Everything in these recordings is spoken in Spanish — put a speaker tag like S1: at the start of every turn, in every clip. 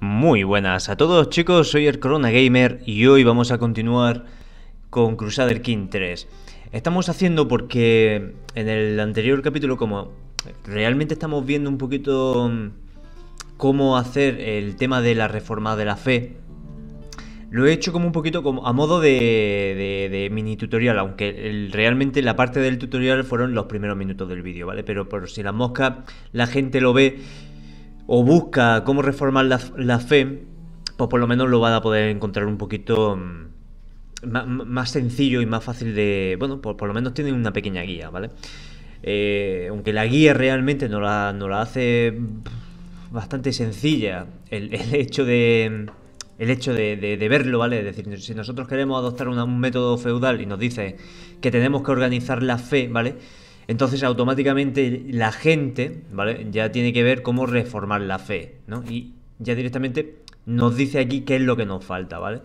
S1: Muy buenas a todos chicos, soy el Corona Gamer y hoy vamos a continuar con Crusader King 3. Estamos haciendo porque en el anterior capítulo como realmente estamos viendo un poquito mm, cómo hacer el tema de la reforma de la fe, lo he hecho como un poquito como a modo de, mini tutorial, aunque realmente la parte del tutorial fueron los primeros minutos del vídeo, ¿vale? Pero por si la mosca la gente lo ve o busca cómo reformar la, fe, pues por lo menos lo van a poder encontrar un poquito mm, más, sencillo y más fácil de... Bueno, por, por lo menos tienen una pequeña guía, ¿vale? Eh, aunque la guía realmente no la, la hace bastante sencilla, el, hecho de... El hecho de, verlo, ¿vale? Es decir, si nosotros queremos adoptar un método feudal y nos dice que tenemos que organizar la fe, ¿vale? Entonces automáticamente la gente, ¿vale? Ya tiene que ver cómo reformar la fe, ¿no? Y ya directamente nos dice aquí qué es lo que nos falta, ¿vale?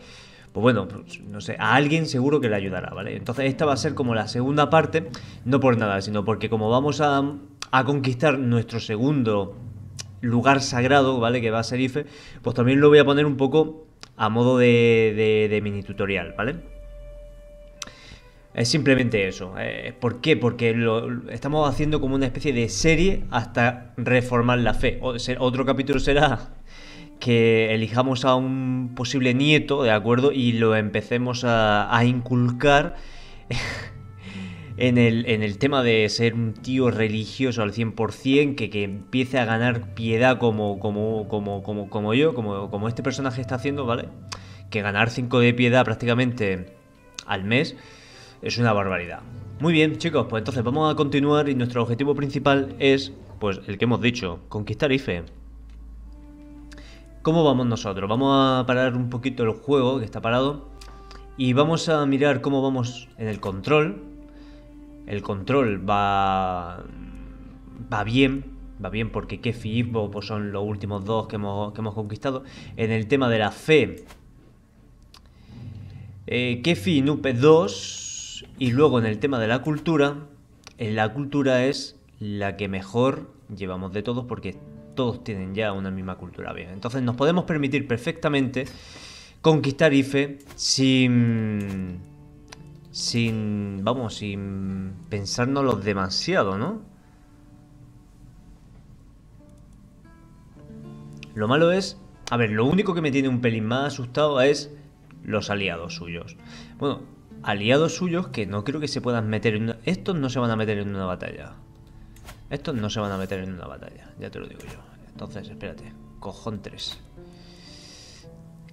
S1: Pues bueno, pues, no sé, a alguien seguro que le ayudará, ¿vale? Entonces esta va a ser como la segunda parte, no por nada, sino porque como vamos a, conquistar nuestro segundo lugar sagrado, ¿vale? Que va a ser IFE, pues también lo voy a poner un poco a modo de, de mini tutorial, ¿vale? Es simplemente eso. Eh, ¿Por qué? Porque lo, estamos haciendo como una especie de serie hasta reformar la fe. otro capítulo será que elijamos a un posible nieto, ¿de acuerdo? Y lo empecemos a, inculcar en el, en el, tema de ser un tío religioso al 100%, que, que empiece a ganar piedad como, como, como, como, como yo, como, como este personaje está haciendo, ¿vale? Que ganar 5 de piedad prácticamente al mes es una barbaridad. Muy bien, chicos, pues entonces vamos a continuar y nuestro objetivo principal es, pues, el que hemos dicho, conquistar IFE. ¿Cómo vamos nosotros? Vamos a parar un poquito el juego, que está parado, y vamos a mirar cómo vamos en el control. El control va... va bien, va bien porque Kefi y Ivo pues son los últimos dos que hemos, que hemos conquistado. En el tema de la fe, eh, Kefi y Nupe 2 y luego en el tema de la cultura, la cultura es la que mejor llevamos de todos porque todos tienen ya una misma cultura bien. Entonces nos podemos permitir perfectamente conquistar IFE sin sin vamos, sin pensárnoslo demasiado, ¿no? Lo malo es, a ver, lo único que me tiene un pelín más asustado es los aliados suyos. Bueno, aliados suyos que no creo que se puedan meter en una... Estos no se van a meter en una batalla. Estos no se van a meter en una batalla, ya te lo digo yo. Entonces, espérate. Cojón 3.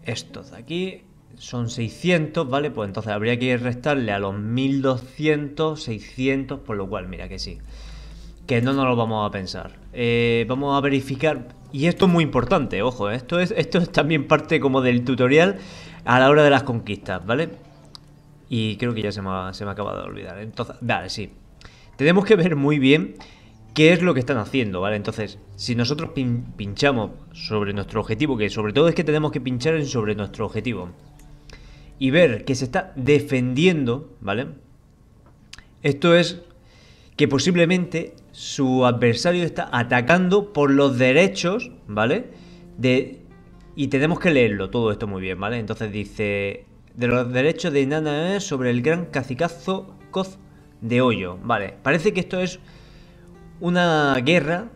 S1: Estos de aquí son 600, ¿vale? Pues entonces habría que restarle a los 1200, 600, por lo cual, mira que sí. Que no nos lo vamos a pensar. Eh, vamos a verificar. Y esto es muy importante, ojo, esto, es, esto es también parte como del tutorial a la hora de las conquistas, ¿vale? Y creo que ya se me ha, se me ha acabado de olvidar. Entonces, vale, sí. Tenemos que ver muy bien qué es lo que están haciendo, ¿vale? Entonces, si nosotros pinchamos sobre nuestro objetivo, que sobre todo es que tenemos que pinchar sobre nuestro objetivo, y ver que se está defendiendo, ¿vale? Esto es que posiblemente su adversario está atacando por los derechos, ¿vale? De, y tenemos que leerlo todo esto muy bien, ¿vale? Entonces dice, de los derechos de Nana sobre el gran cacicazo Coz de Hoyo. Vale, parece que esto es una guerra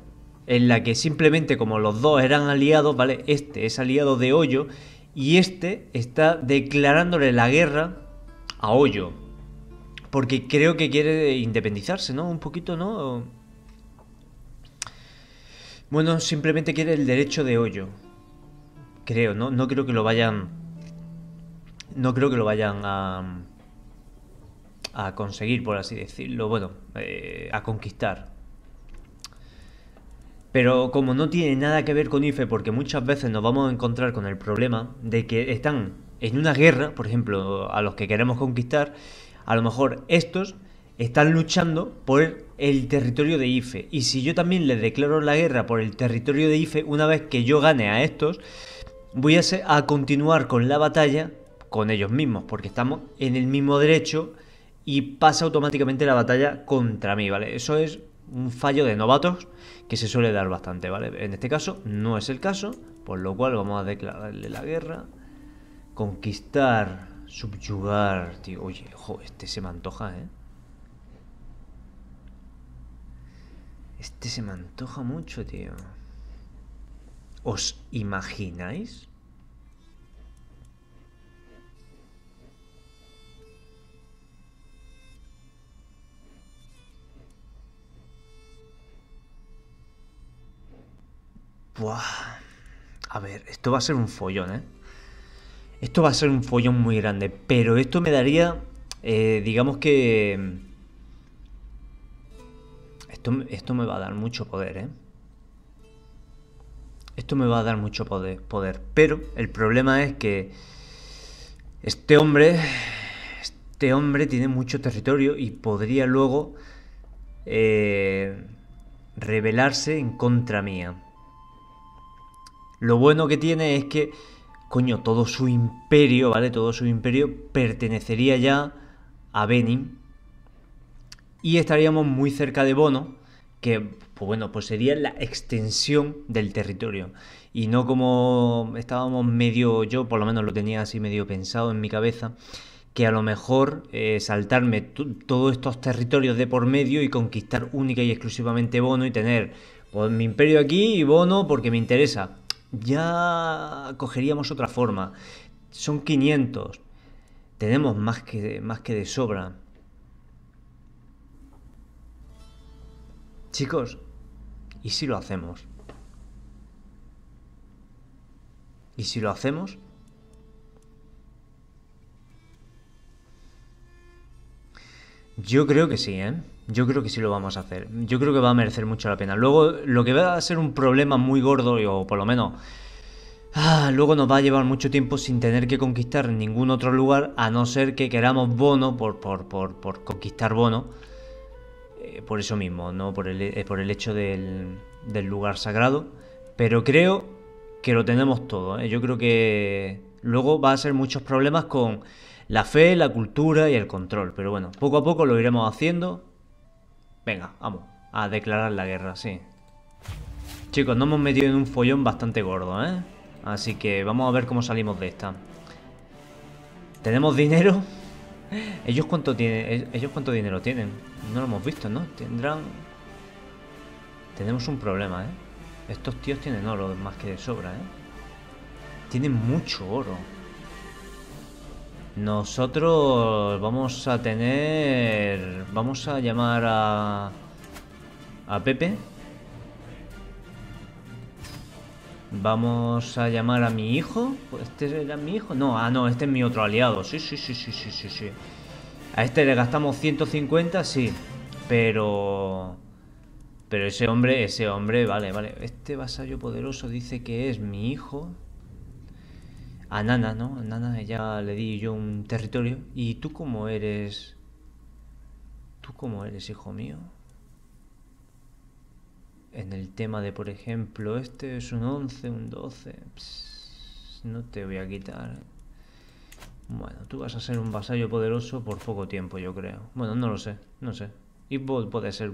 S1: en la que simplemente como los dos eran aliados, ¿vale? Este es aliado de Hoyo y este está declarándole la guerra a Hoyo. Porque creo que quiere independizarse, ¿no? Un poquito, ¿no? Bueno, simplemente quiere el derecho de Hoyo. Creo, ¿no? No creo que lo vayan no creo que lo vayan a, conseguir, por así decirlo, bueno, eh, a conquistar. Pero como no tiene nada que ver con IFE, porque muchas veces nos vamos a encontrar con el problema de que están en una guerra, por ejemplo, a los que queremos conquistar, a lo mejor estos están luchando por el territorio de IFE. Y si yo también les declaro la guerra por el territorio de IFE, una vez que yo gane a estos, voy a continuar con la batalla con ellos mismos, porque estamos en el mismo derecho y pasa automáticamente la batalla contra mí, ¿vale? Eso es un fallo de novatos que se suele dar bastante, ¿vale? En este caso no es el caso, Por lo cual vamos a declararle la guerra. Conquistar, subyugar, tío. Oye, ojo, este se me antoja, ¿eh? Este se me antoja mucho, tío. ¿Os imagináis? Buah. A ver, esto va a ser un follón, ¿eh? Esto va a ser un follón muy grande, pero esto me daría, eh, digamos que... Esto, esto me va a dar mucho poder, ¿eh? Esto me va a dar mucho poder, poder, pero el problema es que este hombre, este hombre tiene mucho territorio y podría luego eh, rebelarse en contra mía. Lo bueno que tiene es que, coño, todo su imperio, ¿vale? Todo su imperio pertenecería ya a Benin. Y estaríamos muy cerca de Bono, que, pues bueno, pues sería la extensión del territorio. Y no como estábamos medio, yo por lo menos lo tenía así medio pensado en mi cabeza, que a lo mejor eh, saltarme todos estos territorios de por medio y conquistar única y exclusivamente Bono y tener pues, mi imperio aquí y Bono porque me interesa ya cogeríamos otra forma. Son 500. Tenemos más que, más que de sobra. Chicos, ¿y si lo hacemos? ¿Y si lo hacemos? Yo creo que sí, ¿eh? Yo creo que sí lo vamos a hacer. Yo creo que va a merecer mucho la pena. Luego, lo que va a ser un problema muy gordo, o por lo menos... Ah, luego nos va a llevar mucho tiempo sin tener que conquistar ningún otro lugar, a no ser que queramos bono por, por, por, conquistar bono. Eh, por eso mismo, no por el, eh, por el hecho del, del, lugar sagrado. Pero creo que lo tenemos todo. ¿eh? Yo creo que luego va a ser muchos problemas con la fe, la cultura y el control. Pero bueno, poco a poco lo iremos haciendo Venga, vamos. A declarar la guerra, sí. Chicos, nos hemos metido en un follón bastante gordo, ¿eh? Así que vamos a ver cómo salimos de esta. ¿Tenemos dinero? ¿Ellos cuánto, tienen? ¿Ellos cuánto dinero tienen? No lo hemos visto, ¿no? Tendrán... Tenemos un problema, ¿eh? Estos tíos tienen oro más que de sobra, ¿eh? Tienen mucho oro. Nosotros vamos a tener... Vamos a llamar a... A Pepe. Vamos a llamar a mi hijo. ¿Este era mi hijo? No, ah, no, este es mi otro aliado. Sí, sí, sí, sí, sí, sí, sí. A este le gastamos 150, sí. Pero... Pero ese hombre, ese hombre, vale, vale. Este vasallo poderoso dice que es mi hijo a Nana, ¿no? A Nana ya le di yo un territorio. ¿Y tú cómo eres? ¿Tú cómo eres, hijo mío? En el tema de, por ejemplo, este es un 11, un 12. no te voy a quitar. Bueno, tú vas a ser un vasallo poderoso por poco tiempo, yo creo. Bueno, no lo sé, no sé. Y puede ser...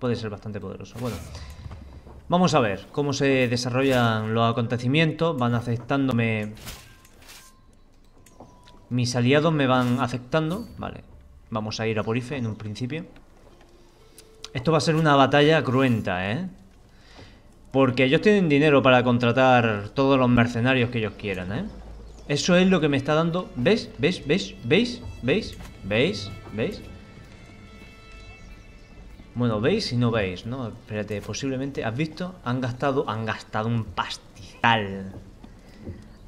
S1: Puede ser bastante poderoso. Bueno, Vamos a ver cómo se desarrollan los acontecimientos. Van aceptándome... Mis aliados me van aceptando. Vale. Vamos a ir a por Ife en un principio. Esto va a ser una batalla cruenta, ¿eh? Porque ellos tienen dinero para contratar todos los mercenarios que ellos quieran, ¿eh? Eso es lo que me está dando... ¿Ves? ¿Ves? ¿Ves? ¿Veis? ¿Veis? ¿Veis? ¿Veis? Bueno, veis y no veis, ¿no? Espérate, posiblemente, ¿has visto? Han gastado, han gastado un pastizal.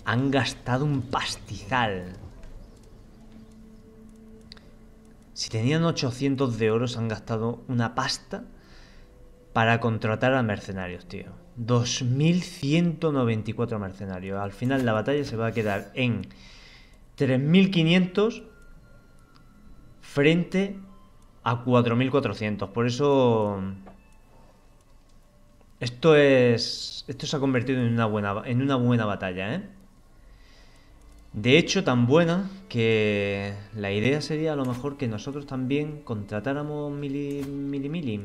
S1: Han gastado un pastizal. Si tenían 800 de oro, han gastado una pasta para contratar a mercenarios, tío. 2.194 mercenarios. Al final la batalla se va a quedar en 3.500 frente a 4400. Por eso. Esto es. Esto se ha convertido en una buena, en una buena batalla, ¿eh? De hecho, tan buena que la idea sería a lo mejor que nosotros también contratáramos mili, mili.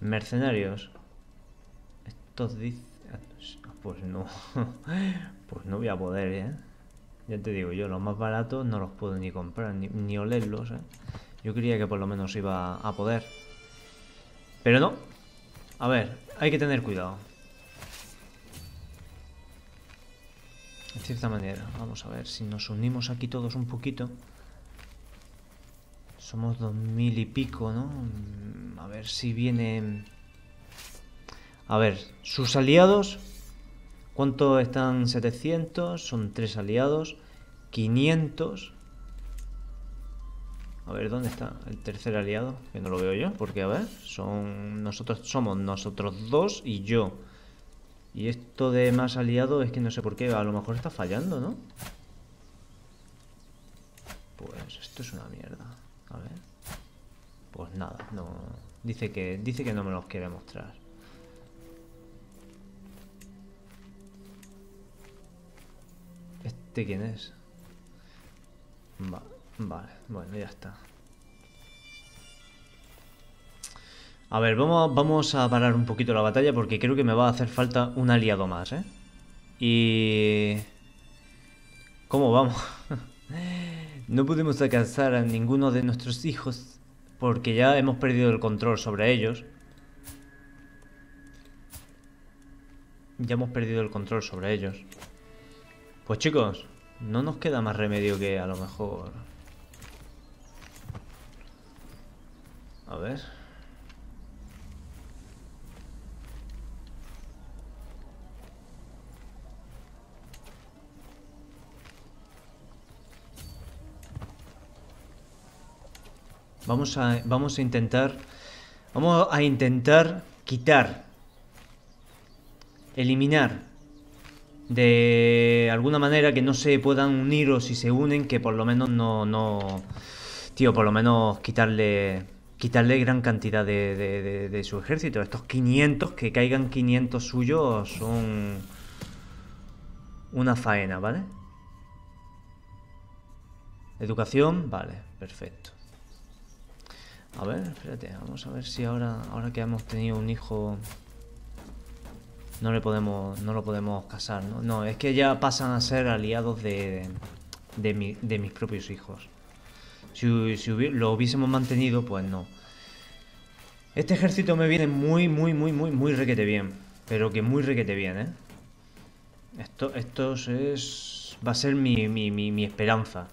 S1: Mercenarios. estos dicen... Pues no. pues no voy a poder, ¿eh? Ya te digo yo, los más baratos no los puedo ni comprar, ni, ni olerlos, ¿eh? Yo creía que por lo menos iba a poder. Pero no. A ver, hay que tener cuidado. De cierta manera. Vamos a ver si nos unimos aquí todos un poquito. Somos dos mil y pico, ¿no? A ver si viene... A ver, sus aliados... ¿Cuánto están? 700. Son tres aliados. 500. A ver, ¿dónde está el tercer aliado? Que no lo veo yo, porque a ver, son nosotros somos nosotros dos y yo. Y esto de más aliado es que no sé por qué, a lo mejor está fallando, ¿no? Pues esto es una mierda. A ver. Pues nada, no dice que dice que no me los quiere mostrar. ¿Este quién es? vale, bueno, ya está. A ver, vamos, vamos a parar un poquito la batalla porque creo que me va a hacer falta un aliado más, ¿eh? Y... ¿Cómo vamos? no pudimos alcanzar a ninguno de nuestros hijos porque ya hemos perdido el control sobre ellos. Ya hemos perdido el control sobre ellos. Pues chicos, no nos queda más remedio que a lo mejor... A ver... Vamos a, vamos a intentar... Vamos a intentar quitar, eliminar de alguna manera que no se puedan unir o si se unen, que por lo menos no, no, tío, por lo menos quitarle, quitarle gran cantidad de, de, su ejército. Estos 500, que caigan 500 suyos son una faena, ¿vale? Educación, vale, perfecto. A ver, espérate, vamos a ver si ahora, ahora que hemos tenido un hijo no le podemos no lo podemos casar no, no es que ya pasan a ser aliados de, de, mis propios hijos. Si, lo hubiésemos mantenido pues no. Este ejército me viene muy muy muy muy muy requete bien pero que muy requete bien eh esto esto es va a ser mi, mi, mi, mi esperanza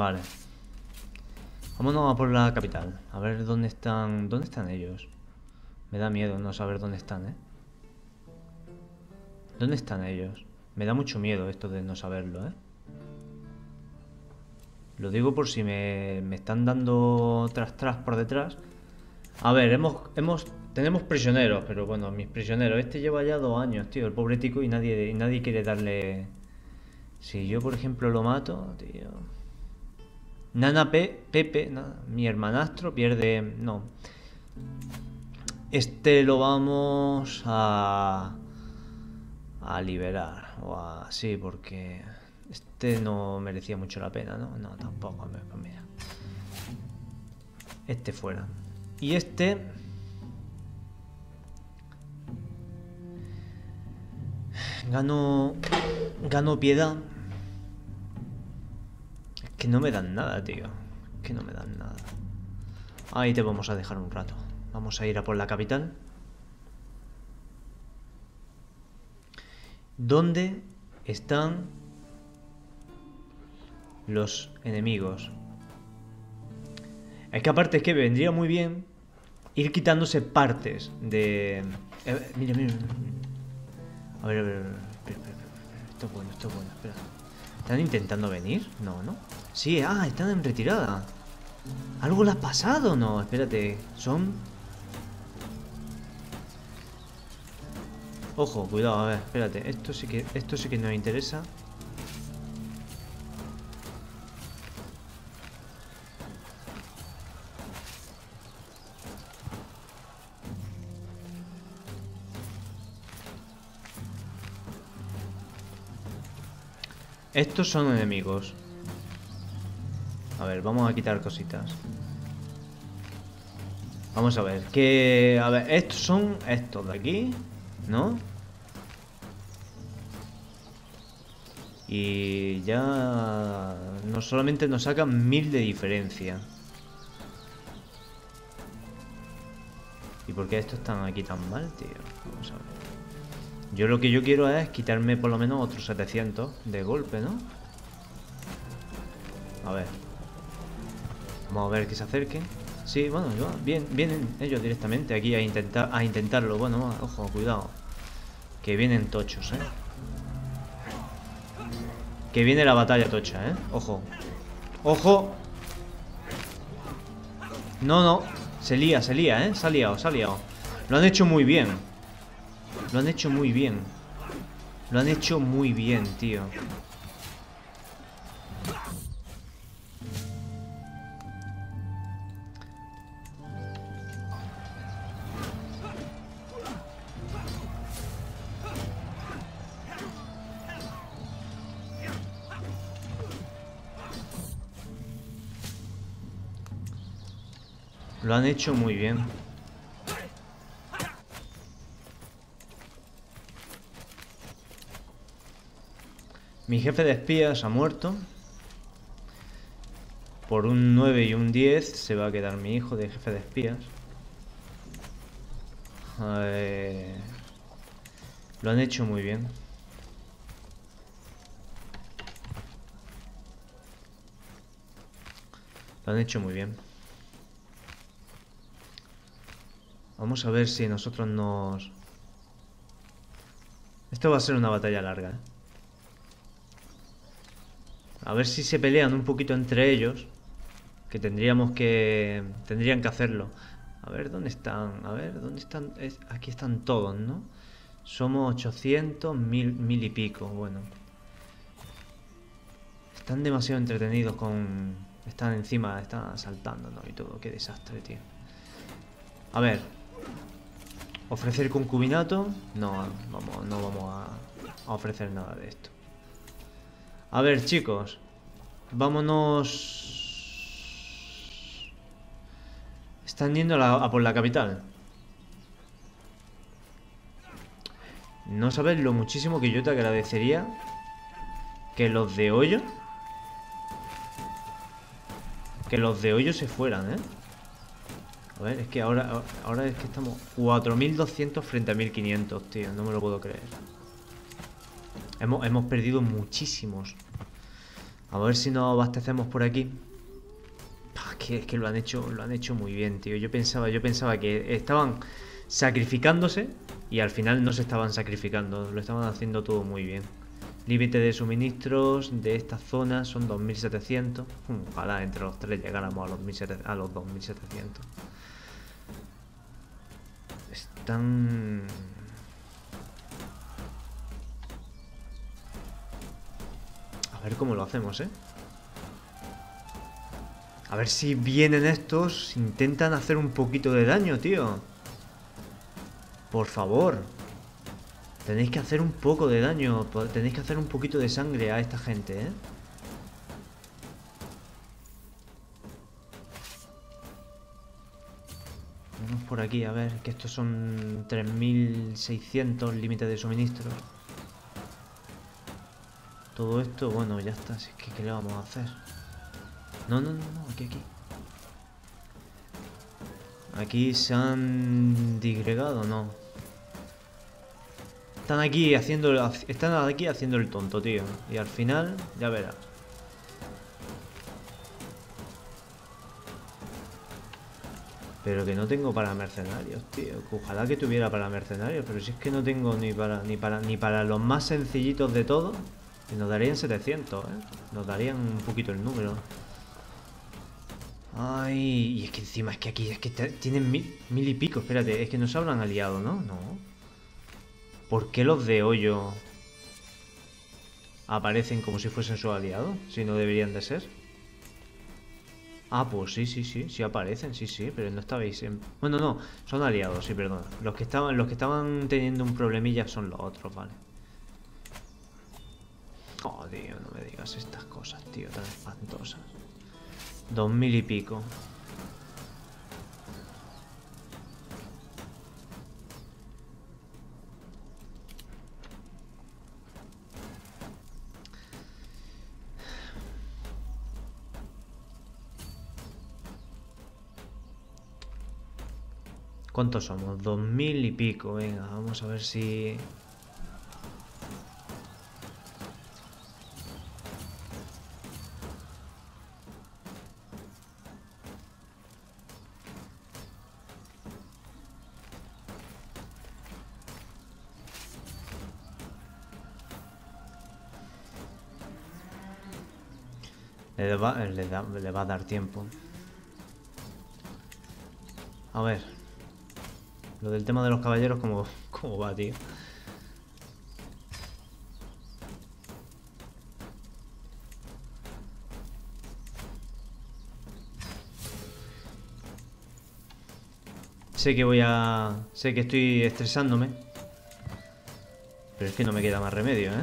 S1: Vale. Vámonos a por la capital. A ver dónde están... ¿Dónde están ellos? Me da miedo no saber dónde están, ¿eh? ¿Dónde están ellos? Me da mucho miedo esto de no saberlo, ¿eh? Lo digo por si me, están dando tras tras por detrás. A ver, hemos, hemos, tenemos prisioneros, pero bueno, mis prisioneros. Este lleva ya dos años, tío, el pobre tico, y nadie, y nadie quiere darle... Si yo, por ejemplo, lo mato, tío... Nana Pepe, mi hermanastro, pierde... No. Este lo vamos a... A liberar. O a... Sí, porque... Este no merecía mucho la pena, ¿no? No, tampoco. Pues mira. Este fuera. Y este... Gano... Gano piedad. Que no me dan nada, tío. Que no me dan nada. Ahí te vamos a dejar un rato. Vamos a ir a por la capital. ¿Dónde están los enemigos? Es que aparte es que vendría muy bien ir quitándose partes de... Eh, mira, mira, mira. A ver, a ver, a ver. Esto es bueno, esto es bueno, espera. ¿Están intentando venir? No, ¿no? Sí, ah, están en retirada. ¿Algo le ha pasado? No, espérate. Son... Ojo, cuidado, a ver, espérate. Esto sí que, esto sí que nos interesa. Estos son enemigos. A ver, vamos a quitar cositas. Vamos a ver, que... A ver, estos son estos de aquí, ¿no? Y ya... No solamente nos sacan mil de diferencia. ¿Y por qué estos están aquí tan mal, tío? Vamos a ver. Yo lo que yo quiero es quitarme por lo menos otros 700 de golpe, ¿no? A ver. Vamos a ver que se acerquen. Sí, bueno, bien, vienen ellos directamente aquí a intentar a intentarlo. Bueno, ojo, cuidado. Que vienen tochos, ¿eh? Que viene la batalla tocha, ¿eh? Ojo. ¡Ojo! No, no. Se lía, se lía, ¿eh? Se ha liado, se ha liado. Lo han hecho muy bien. Lo han hecho muy bien. Lo han hecho muy bien, tío. Lo han hecho muy bien. Mi jefe de espías ha muerto. Por un 9 y un 10 se va a quedar mi hijo de jefe de espías. Eh, lo han hecho muy bien. Lo han hecho muy bien. Vamos a ver si nosotros nos... Esto va a ser una batalla larga. ¿eh? A ver si se pelean un poquito entre ellos. Que tendríamos que... Tendrían que hacerlo. A ver, ¿dónde están? A ver, ¿dónde están? aquí están todos, ¿no? Somos 800, mil, mil y pico. Bueno. Están demasiado entretenidos con... Están encima, están saltándonos y todo. Qué desastre, tío. A ver, ¿Ofrecer concubinato? No, vamos, no vamos a, ofrecer nada de esto. A ver, chicos. Vámonos... Están yendo a, por la capital. No sabes lo muchísimo que yo te agradecería que los de hoyo... Que los de hoyo se fueran, ¿eh? Ver, es que ahora, ahora es que estamos 4.200 frente a 1.500, tío. No me lo puedo creer. Hemos, hemos perdido muchísimos. A ver si nos abastecemos por aquí. Es que, es que lo han hecho lo han hecho muy bien, tío. Yo pensaba, yo pensaba que estaban sacrificándose y al final no se estaban sacrificando. Lo estaban haciendo todo muy bien. Límite de suministros de esta zona son 2.700. Ojalá entre los tres llegáramos a los, a los 2.700. A ver cómo lo hacemos, ¿eh? A ver si vienen estos, intentan hacer un poquito de daño, tío. Por favor. Tenéis que hacer un poco de daño, tenéis que hacer un poquito de sangre a esta gente, ¿eh? Por aquí, a ver, que estos son 3600 límites de suministro. Todo esto, bueno, ya está, es que ¿qué le vamos a hacer? No, no, no, no, aquí, aquí. Aquí se han digregado, no. Están aquí haciendo están aquí haciendo el tonto, tío. Y al final, ya verás. Pero que no tengo para mercenarios, tío. Ojalá que tuviera para mercenarios, pero si es que no tengo ni para ni para ni para los más sencillitos de todos. Nos darían 700, ¿eh? Nos darían un poquito el número. Ay, y es que encima es que aquí es que tienen mil, y pico. Espérate, es que no se habrán aliado, ¿no? No. ¿Por qué los de hoyo aparecen como si fuesen su aliado? Si no deberían de ser. Ah, pues sí, sí, sí, sí aparecen, sí, sí, pero no estabais en... Bueno, no, son aliados, sí, perdón. Los que estaban, los que estaban teniendo un problemilla son los otros, vale. Oh, no me digas estas cosas, tío, tan espantosas. Dos mil y pico. ¿Cuántos somos? Dos mil y pico. Venga, vamos a ver si... Le va, le, da, le va a dar tiempo. A ver. Lo del tema de los caballeros, ¿cómo, cómo va, tío? Sé que voy a... Sé que estoy estresándome. Pero es que no me queda más remedio, ¿eh?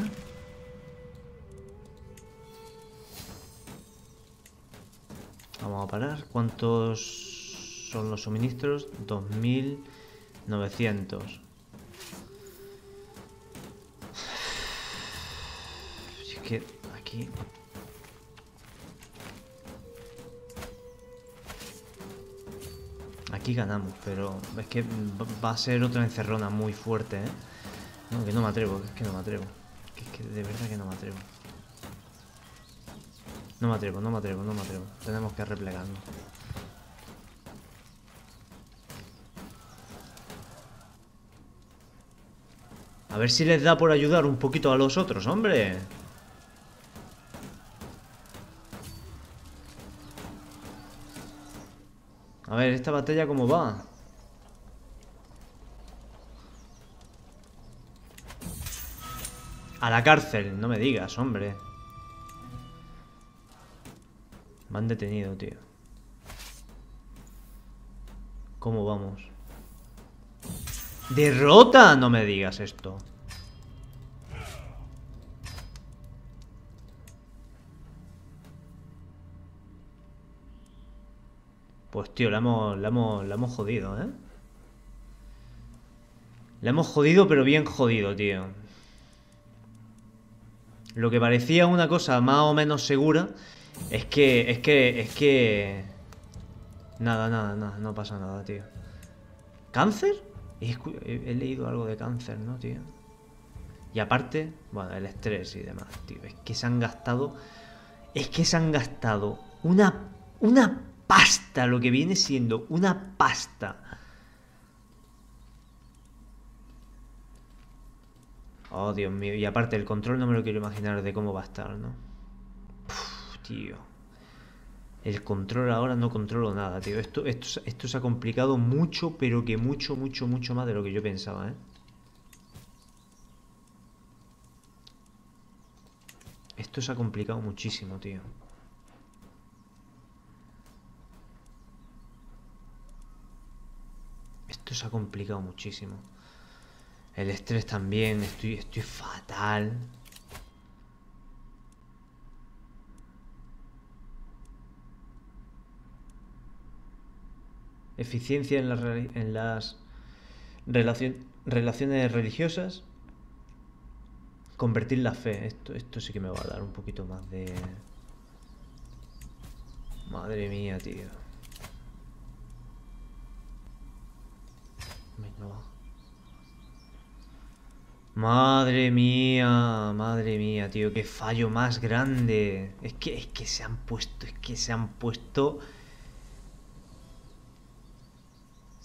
S1: Vamos a parar. ¿Cuántos son los suministros? 2900. Es que aquí... Aquí ganamos, pero es que va a ser otra encerrona muy fuerte, ¿eh? No, que no me atrevo, es que no me atrevo. Que es que de verdad que no me atrevo. No me atrevo, no me atrevo, no me atrevo. Tenemos que replegarnos. A ver si les da por ayudar un poquito a los otros, hombre. A ver, esta batalla cómo va. A la cárcel, no me digas, hombre. Me han detenido, tío. ¿Cómo vamos? ¡Derrota! No me digas esto. Pues tío, la hemos, la hemos, la hemos jodido, ¿eh? La hemos jodido, pero bien jodido, tío. Lo que parecía una cosa más o menos segura es que, es que, es que... Nada, nada, nada, no pasa nada, tío. ¿Cáncer? He, leído algo de cáncer, ¿no, tío? Y aparte, bueno, el estrés y demás, tío. Es que se han gastado... Es que se han gastado una... Una pasta, lo que viene siendo una pasta. Oh, Dios mío. Y aparte, el control no me lo quiero imaginar de cómo va a estar, ¿no? Tío. El control ahora no controlo nada, tío. Esto, esto, esto se ha complicado mucho, pero que mucho, mucho, mucho más de lo que yo pensaba, ¿eh? Esto se ha complicado muchísimo, tío. Esto se ha complicado muchísimo. El estrés también, estoy, estoy fatal. Eficiencia en las, en las relaciones religiosas. Convertir la fe. Esto, esto sí que me va a dar un poquito más de... Madre mía, tío. Venga, va. Madre mía, madre mía, tío, qué fallo más grande. Es que, es que se han puesto, es que se han puesto...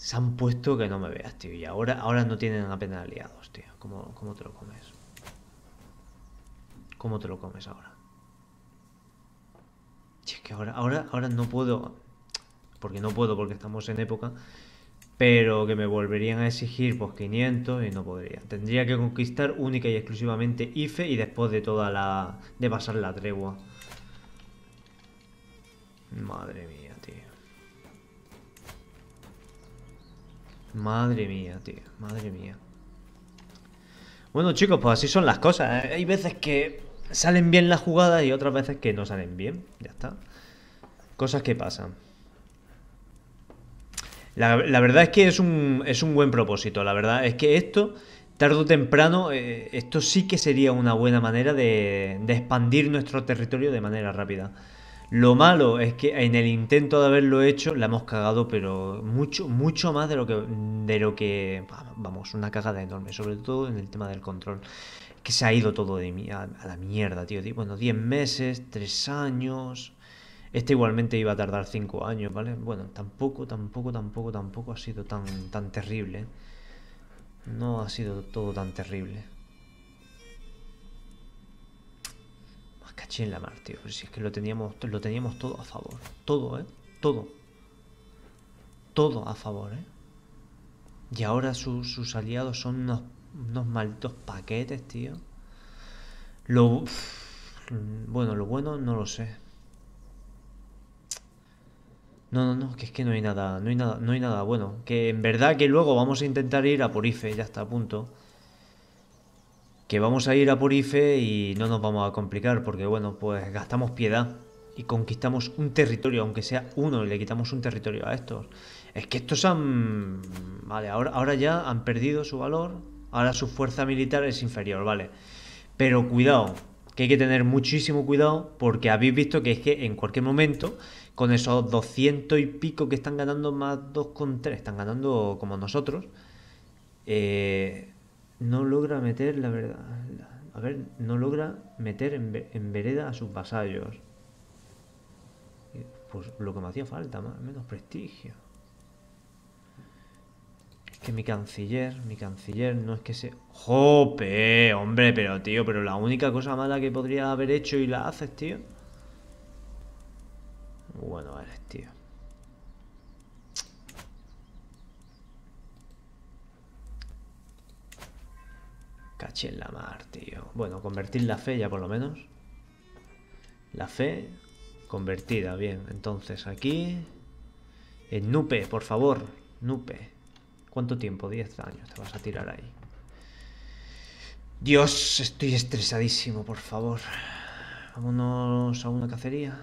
S1: Se han puesto que no me veas, tío. Y ahora, ahora no tienen apenas aliados, tío. ¿Cómo, ¿Cómo te lo comes? ¿Cómo te lo comes ahora? es que ahora, ahora, ahora no puedo... Porque no puedo, porque estamos en época pero que me volverían a exigir pues 500 y no podría. Tendría que conquistar única y exclusivamente IFE y después de toda la... de pasar la tregua. Madre mía, Madre mía, tío. Madre mía. Bueno, chicos, pues así son las cosas. ¿eh? Hay veces que salen bien las jugadas y otras veces que no salen bien. Ya está. Cosas que pasan. La, verdad es que es un, es un buen propósito. La verdad es que esto, tarde o temprano, eh, esto sí que sería una buena manera de, de expandir nuestro territorio de manera rápida. Lo malo es que en el intento de haberlo hecho la hemos cagado, pero mucho, mucho más de lo que, de lo que, vamos, una cagada enorme, sobre todo en el tema del control. Que se ha ido todo de a, a la mierda, tío. Bueno, 10 meses, 3 años. Este igualmente iba a tardar 5 años, ¿vale? Bueno, tampoco, tampoco, tampoco, tampoco ha sido tan, tan terrible. No ha sido todo tan terrible. En la mar, tío. si es que lo teníamos, lo teníamos todo a favor. Todo, ¿eh? Todo. Todo a favor, ¿eh? Y ahora sus aliados son unos, unos malditos paquetes, tío. Lo... Bueno, lo bueno no lo sé. No, no, no, que es que no hay nada, no hay nada, no hay nada bueno. Que en verdad que luego vamos a intentar ir a por IFE, ya está a punto que vamos a ir a por IFE y no nos vamos a complicar porque bueno, pues gastamos piedad y conquistamos un territorio, aunque sea uno, y le quitamos un territorio a estos. Es que estos han... Vale, ahora, ahora ya han perdido su valor, ahora su fuerza militar es inferior, vale. Pero cuidado, que hay que tener muchísimo cuidado porque habéis visto que es que en cualquier momento, con esos 200 y pico que están ganando más 2,3, están ganando como nosotros, eh, no logra meter la verdad. A ver, no logra meter en, vereda a sus vasallos. Pues lo que me hacía falta, menos prestigio. Es que mi canciller, mi canciller no es que se... ¡Jope! Hombre, pero tío, pero la única cosa mala que podría haber hecho y la haces, tío. Bueno eres, tío. Caché en la mar, tío. Bueno, convertir la fe ya por lo menos. La fe convertida, bien. Entonces aquí... En Nupe, por favor. Nupe. ¿Cuánto tiempo? 10 años te vas a tirar ahí. Dios, estoy estresadísimo, por favor. Vámonos a una cacería.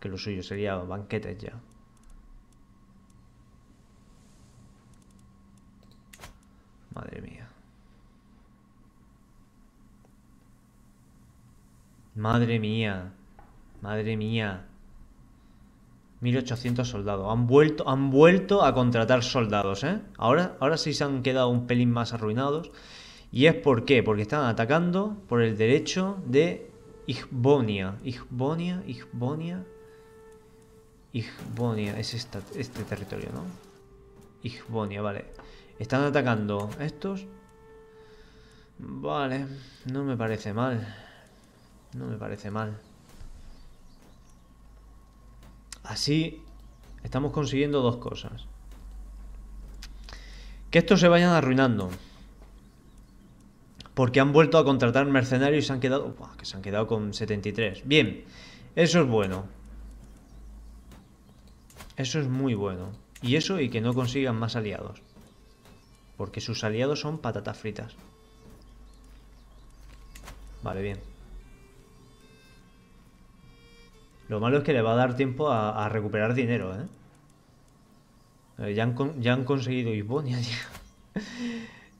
S1: Que lo suyo sería banquetes ya. Madre mía. Madre mía. Madre mía. 1800 soldados. Han vuelto, han vuelto a contratar soldados, ¿eh? Ahora, ahora sí se han quedado un pelín más arruinados. ¿Y es por qué? Porque están atacando por el derecho de Igbonia. Igbonia, Igbonia. Igbonia. Es este territorio, ¿no? Igbonia, vale. Están atacando estos. Vale, no me parece mal. No me parece mal. Así estamos consiguiendo dos cosas. Que estos se vayan arruinando. Porque han vuelto a contratar mercenarios y se han quedado... que se han quedado con 73. Bien, eso es bueno. Eso es muy bueno. Y eso y que no consigan más aliados. Porque sus aliados son patatas fritas. Vale, bien. Lo malo es que le va a dar tiempo a, recuperar dinero, ¿eh? eh ya, han, ya han conseguido Isbonia,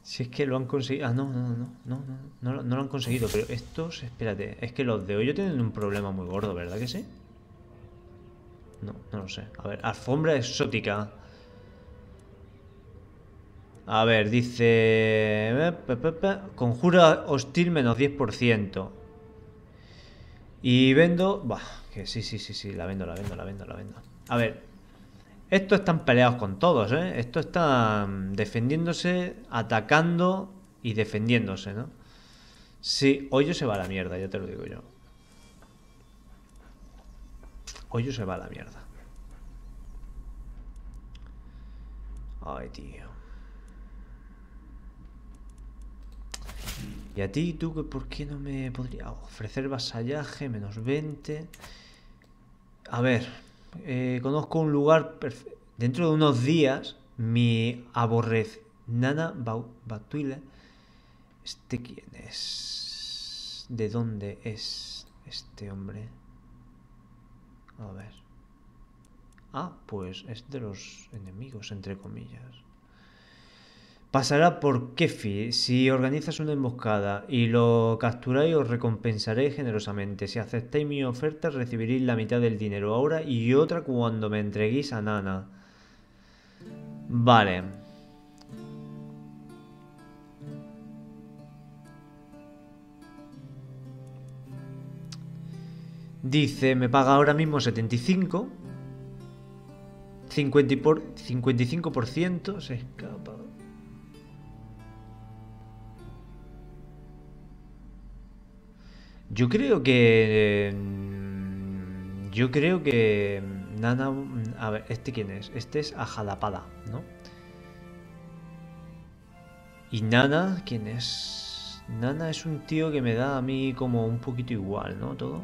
S1: Si es que lo han conseguido... Ah, no, no, no, no, no, no, lo han conseguido. Pero estos, espérate, es que los de hoy tienen un problema muy gordo, ¿verdad que sí? No, no lo sé. A ver, alfombra exótica. A ver, dice... Conjura hostil menos 10%. Y vendo... Bah, que sí, sí, sí, sí, la vendo, la vendo, la vendo, la vendo. A ver, estos están peleados con todos, ¿eh? Estos están defendiéndose, atacando y defendiéndose, ¿no? Sí, Hoyo se va a la mierda, ya te lo digo yo. Hoyo se va a la mierda. Ay, tío. ¿Y a ti, tú, por qué no me podría ofrecer vasallaje menos 20? A ver, eh, conozco un lugar Dentro de unos días, mi aborrez Nana Batuile. ¿Este quién es? ¿De dónde es este hombre? A ver. Ah, pues es de los enemigos, entre comillas. Pasará por Kefi. Si organizas una emboscada y lo capturáis, os recompensaré generosamente. Si aceptáis mi oferta, recibiréis la mitad del dinero ahora y otra cuando me entreguéis a Nana. Vale. Dice, me paga ahora mismo 75. 50 y por, 55% se escapa. Yo creo que... mm, Yo creo que... Nana... A ver, ¿este quién es? Este es Ajalapada, ¿no? Y Nana, ¿quién es? Nana es un tío que me da a mí como un poquito igual, ¿no? Todo.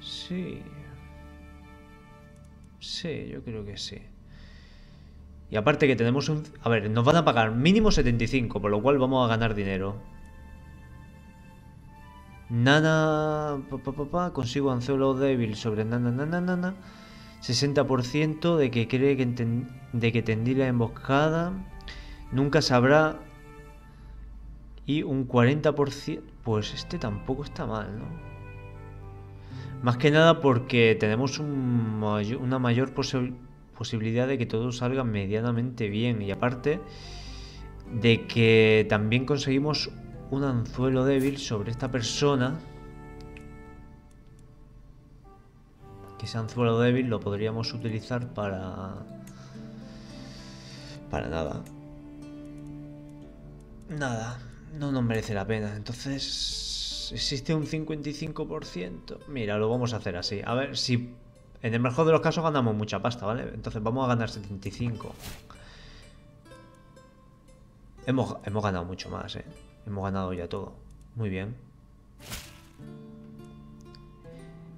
S1: Sí. Sí, yo creo que sí. Y aparte que tenemos un... A ver, nos van a pagar mínimo 75, por lo cual vamos a ganar dinero. Nana... Pa, pa, consigo anzuelo débil sobre Nana, Nana, Nana. 60% de que cree que, de que tendí la emboscada. Nunca sabrá. Y un 40%... Pues este tampoco está mal, ¿no? Más que nada porque tenemos una mayor posi- posibilidad de que todo salga medianamente bien. Y aparte de que también conseguimos un anzuelo débil sobre esta persona. Que ese anzuelo débil lo podríamos utilizar para... Para nada. Nada, no nos merece la pena. Entonces, existe un 55%. Mira, lo vamos a hacer así. A ver si en el mejor de los casos ganamos mucha pasta, ¿vale? Entonces vamos a ganar 75. Hemos, hemos ganado mucho más, ¿eh? Hemos ganado ya todo. Muy bien.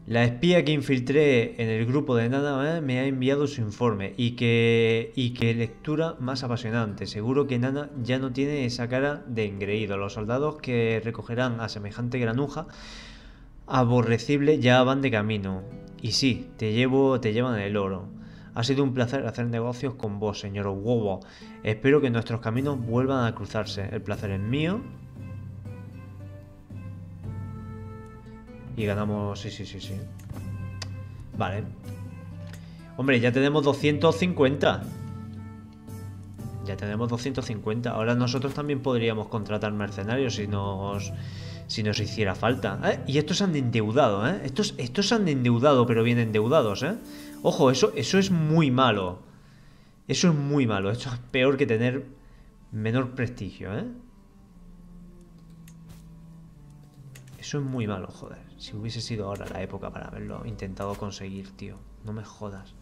S1: La espía que infiltré en el grupo de Nana ¿eh? me ha enviado su informe y que, y que lectura más apasionante. Seguro que Nana ya no tiene esa cara de engreído. Los soldados que recogerán a semejante granuja aborrecible ya van de camino. Y sí, te llevo, te llevan el oro. Ha sido un placer hacer negocios con vos, señor Wowo. Espero que nuestros caminos vuelvan a cruzarse. El placer es mío. Y ganamos... Sí, sí, sí, sí. Vale. Hombre, ya tenemos 250. Ya tenemos 250. Ahora nosotros también podríamos contratar mercenarios si nos... Si nos hiciera falta. ¿Eh? Y estos han endeudado, ¿eh? Estos, estos han endeudado, pero bien endeudados, ¿eh? Ojo, eso, eso es muy malo. Eso es muy malo. Esto es peor que tener menor prestigio, ¿eh? Eso es muy malo, joder. Si hubiese sido ahora la época para haberlo intentado conseguir, tío. No me jodas.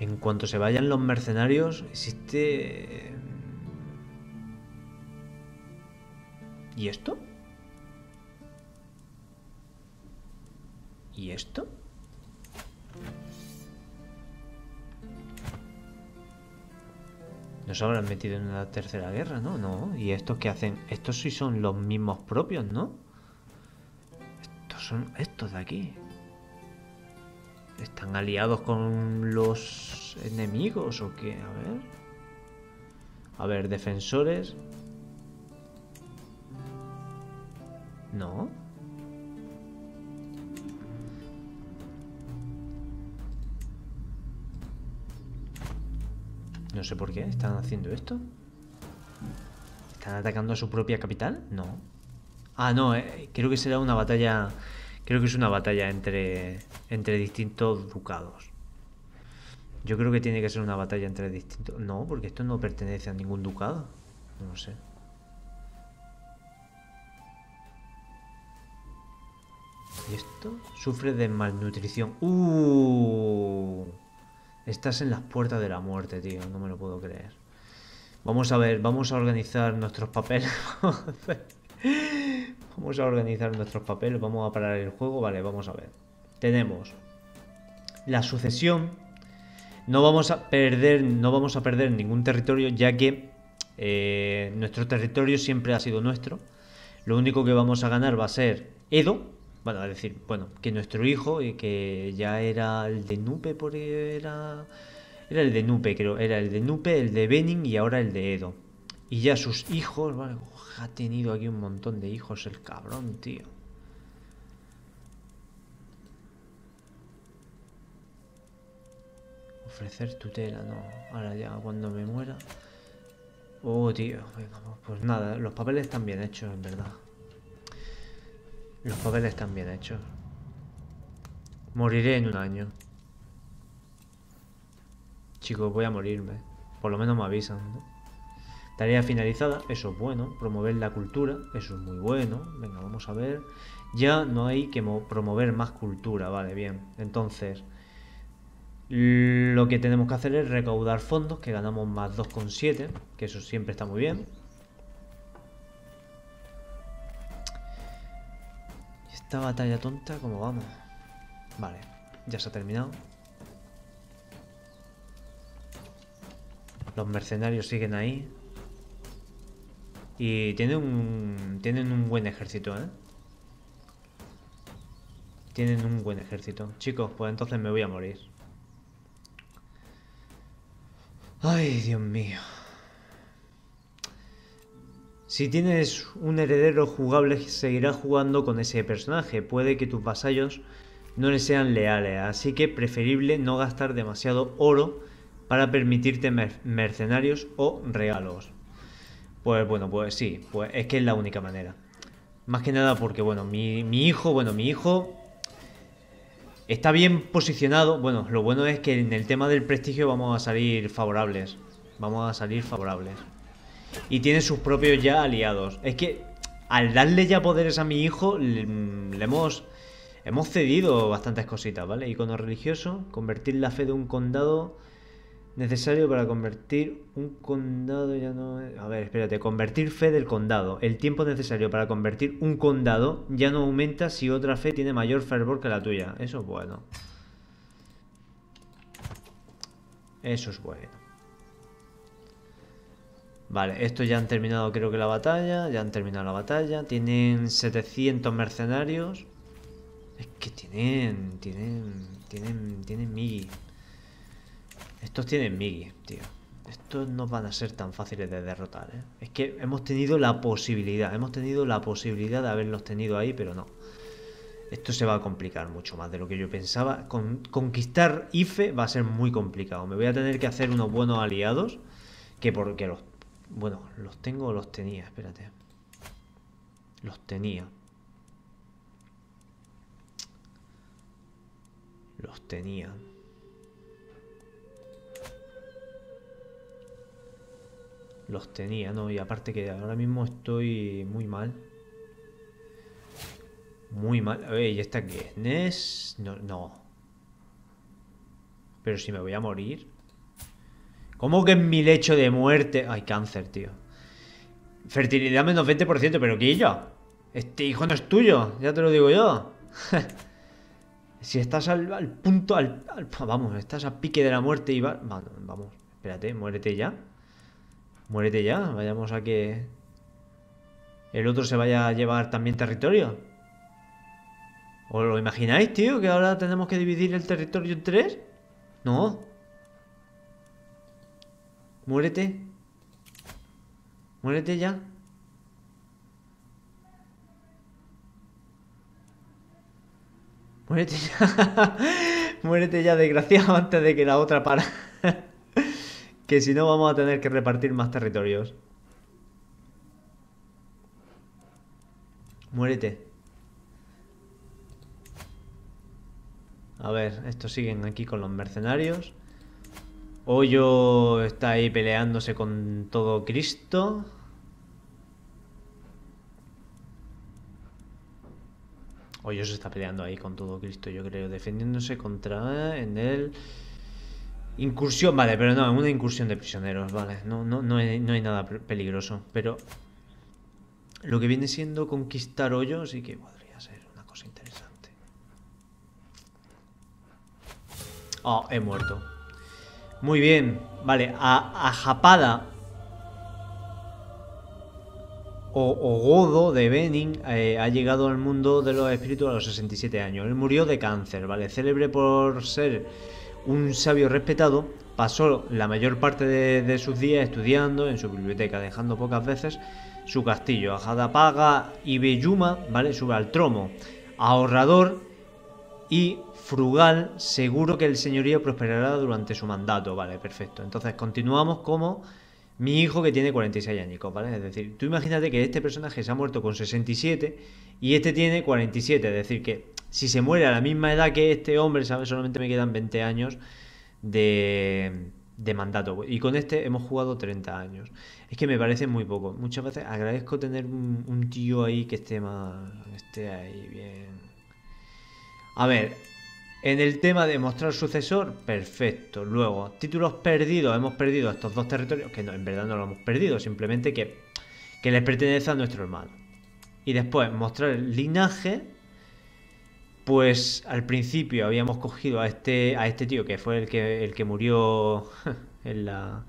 S1: En cuanto se vayan los mercenarios, existe... ¿Y esto? ¿Y esto? Nos habrán metido en una tercera guerra, ¿no? No. ¿Y estos qué hacen? Estos sí son los mismos propios, ¿no? Estos son estos de aquí. ¿Están aliados con los enemigos o qué? A ver. A ver, defensores. No. No sé por qué están haciendo esto. ¿Están atacando a su propia capital? No. Ah, no, eh, creo que será una batalla. Creo que es una batalla entre, entre distintos ducados. Yo creo que tiene que ser una batalla entre distintos. No, porque esto no pertenece a ningún ducado. No lo sé. ¿Y esto? Sufre de malnutrición. ¡Uh! Estás en las puertas de la muerte, tío. No me lo puedo creer. Vamos a ver, vamos a organizar nuestros papeles. vamos a organizar nuestros papeles. Vamos a parar el juego. Vale, vamos a ver. Tenemos la sucesión. No vamos a perder, no vamos a perder ningún territorio, ya que eh, nuestro territorio siempre ha sido nuestro. Lo único que vamos a ganar va a ser Edo. Bueno, decir, bueno, que nuestro hijo, y que ya era el de Nupe, por era. Era el de Nupe, creo. Era el de Nupe, el de Benin y ahora el de Edo. Y ya sus hijos, vale, ha tenido aquí un montón de hijos el cabrón, tío. Ofrecer tutela, no. Ahora ya cuando me muera. Oh, tío. Pues nada, los papeles están bien hechos, en verdad. Los papeles están bien hechos. Moriré en un año. Chicos, voy a morirme. Por lo menos me avisan, Tarea finalizada, eso es bueno. Promover la cultura, eso es muy bueno. Venga, vamos a ver. Ya no hay que promover más cultura, vale, bien. Entonces, lo que tenemos que hacer es recaudar fondos, que ganamos más 2,7, que eso siempre está muy bien. Esta batalla tonta, ¿cómo vamos? Vale, ya se ha terminado. Los mercenarios siguen ahí. Y tienen un, tienen un buen ejército, ¿eh? Tienen un buen ejército. Chicos, pues entonces me voy a morir. Ay, Dios mío. Si tienes un heredero jugable, seguirás jugando con ese personaje. Puede que tus vasallos no le sean leales, así que preferible no gastar demasiado oro para permitirte mercenarios o regalos. Pues bueno, pues sí, pues es que es la única manera. Más que nada porque, bueno, mi, mi hijo, bueno, mi hijo Está bien posicionado. Bueno, lo bueno es que en el tema del prestigio vamos a salir favorables. Vamos a salir favorables. Y tiene sus propios ya aliados. Es que al darle ya poderes a mi hijo, le, hemos, hemos cedido bastantes cositas, ¿vale? Icono religioso, convertir la fe de un condado Necesario para convertir un condado ya no... A ver, espérate, convertir fe del condado. El tiempo necesario para convertir un condado ya no aumenta si otra fe tiene mayor fervor que la tuya. Eso es bueno. Eso es bueno. Vale, estos ya han terminado creo que la batalla. Ya han terminado la batalla. Tienen 700 mercenarios. Es que tienen... Tienen... Tienen... Tienen mil... Estos tienen Migi, tío. Estos no van a ser tan fáciles de derrotar, ¿eh? Es que hemos tenido la posibilidad, hemos tenido la posibilidad de haberlos tenido ahí, pero no. Esto se va a complicar mucho más de lo que yo pensaba. conquistar IFE va a ser muy complicado. Me voy a tener que hacer unos buenos aliados. Que porque los... Bueno, los tengo o los tenía, espérate. Los tenía. Los tenía. Los tenía, ¿no? Y aparte que ahora mismo estoy muy mal. Muy mal. A ver, ¿y esta qué es? ¿Nes? No, no. Pero si me voy a morir. ¿Cómo que en mi lecho de muerte? Ay, cáncer, tío. Fertilidad menos 20%, pero ¿qué yo? Este hijo no es tuyo, ya te lo digo yo. si estás al, punto, al, Vamos, estás a pique de la muerte y va... Vamos, espérate, muérete ya. Muérete ya, vayamos a que el otro se vaya a llevar también territorio. ¿Os lo imagináis, tío? Que ahora tenemos que dividir el territorio en tres. No. Muérete. Muérete ya. Muérete ya. Muérete ya, desgraciado, antes de que la otra para. Que si no vamos a tener que repartir más territorios. Muérete. A ver, estos siguen aquí con los mercenarios. Hoyo está ahí peleándose con todo Cristo. Hoyo se está peleando ahí con todo Cristo, yo creo. Defendiéndose contra en el... Incursión, vale, pero no, una incursión de prisioneros, vale. No, no, no, hay, nada peligroso. Pero lo que viene siendo conquistar hoyo sí que podría ser una cosa interesante. Oh, he muerto. Muy bien. Vale, a, a Japada o, Godo de Benin eh, ha llegado al mundo de los espíritus a los 67 años. Él murió de cáncer, ¿vale? Célebre por ser un sabio respetado, pasó la mayor parte de, sus días estudiando en su biblioteca, dejando pocas veces su castillo. Ajadapaga y Belluma, ¿vale? Sube al tromo. Ahorrador y frugal, seguro que el señorío prosperará durante su mandato, ¿vale? Perfecto. Entonces continuamos como mi hijo que tiene 46 años, ¿vale? Es decir, tú imagínate que este personaje se ha muerto con 67 y este tiene 47, es decir, que si se muere a la misma edad que este hombre, ¿sabes? Solamente me quedan 20 años de, de mandato. Y con este hemos jugado 30 años. Es que me parece muy poco. Muchas veces agradezco tener un, tío ahí que esté más... esté ahí bien. A ver, en el tema de mostrar sucesor, perfecto. Luego, títulos perdidos, hemos perdido estos dos territorios, que no, en verdad no lo hemos perdido, simplemente que, que les pertenece a nuestro hermano. Y después, mostrar el linaje, pues al principio habíamos cogido a este, a este tío, que fue el que, el que murió en la,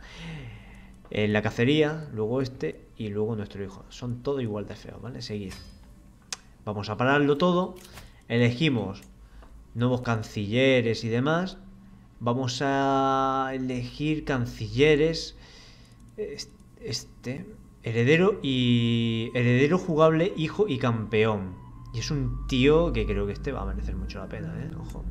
S1: en la cacería, luego este y luego nuestro hijo. Son todos igual de feos, ¿vale? Seguir. Vamos a pararlo todo. Elegimos nuevos cancilleres y demás. Vamos a elegir cancilleres. Este. Heredero y. Heredero jugable, hijo y campeón. Y es un tío que creo que este va a merecer mucho la pena, ¿eh? Ojo.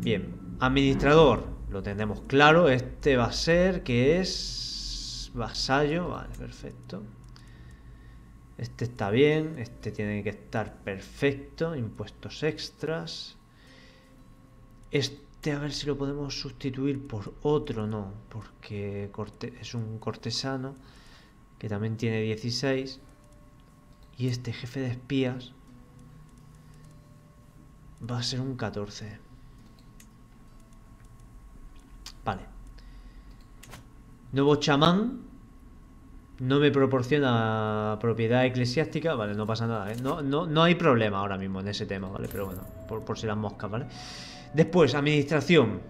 S1: Bien. Administrador. Lo tenemos claro. Este va a ser que es. Vasallo. Vale, perfecto. Este está bien, este tiene que estar perfecto, impuestos extras. Este a ver si lo podemos sustituir por otro, no, porque es un cortesano que también tiene 16. Y este jefe de espías va a ser un 14. Vale. Nuevo chamán no me proporciona propiedad eclesiástica, vale, no pasa nada, ¿eh? no, no, no, hay problema ahora mismo en ese tema, ¿vale? Pero bueno, por, si las moscas, ¿vale? Después, administración.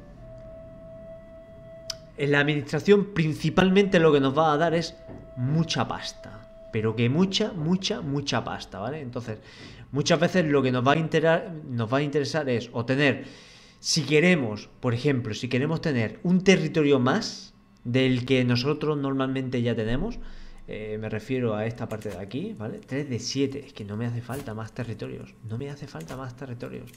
S1: En la administración principalmente lo que nos va a dar es mucha pasta. Pero que mucha, mucha, mucha pasta, ¿vale? Entonces, muchas veces lo que nos va a, nos va a interesar es o tener, si queremos, por ejemplo, si queremos tener un territorio más del que nosotros normalmente ya tenemos, eh, me refiero a esta parte de aquí, ¿vale? 3 de 7. Es que no me hace falta más territorios. No me hace falta más territorios.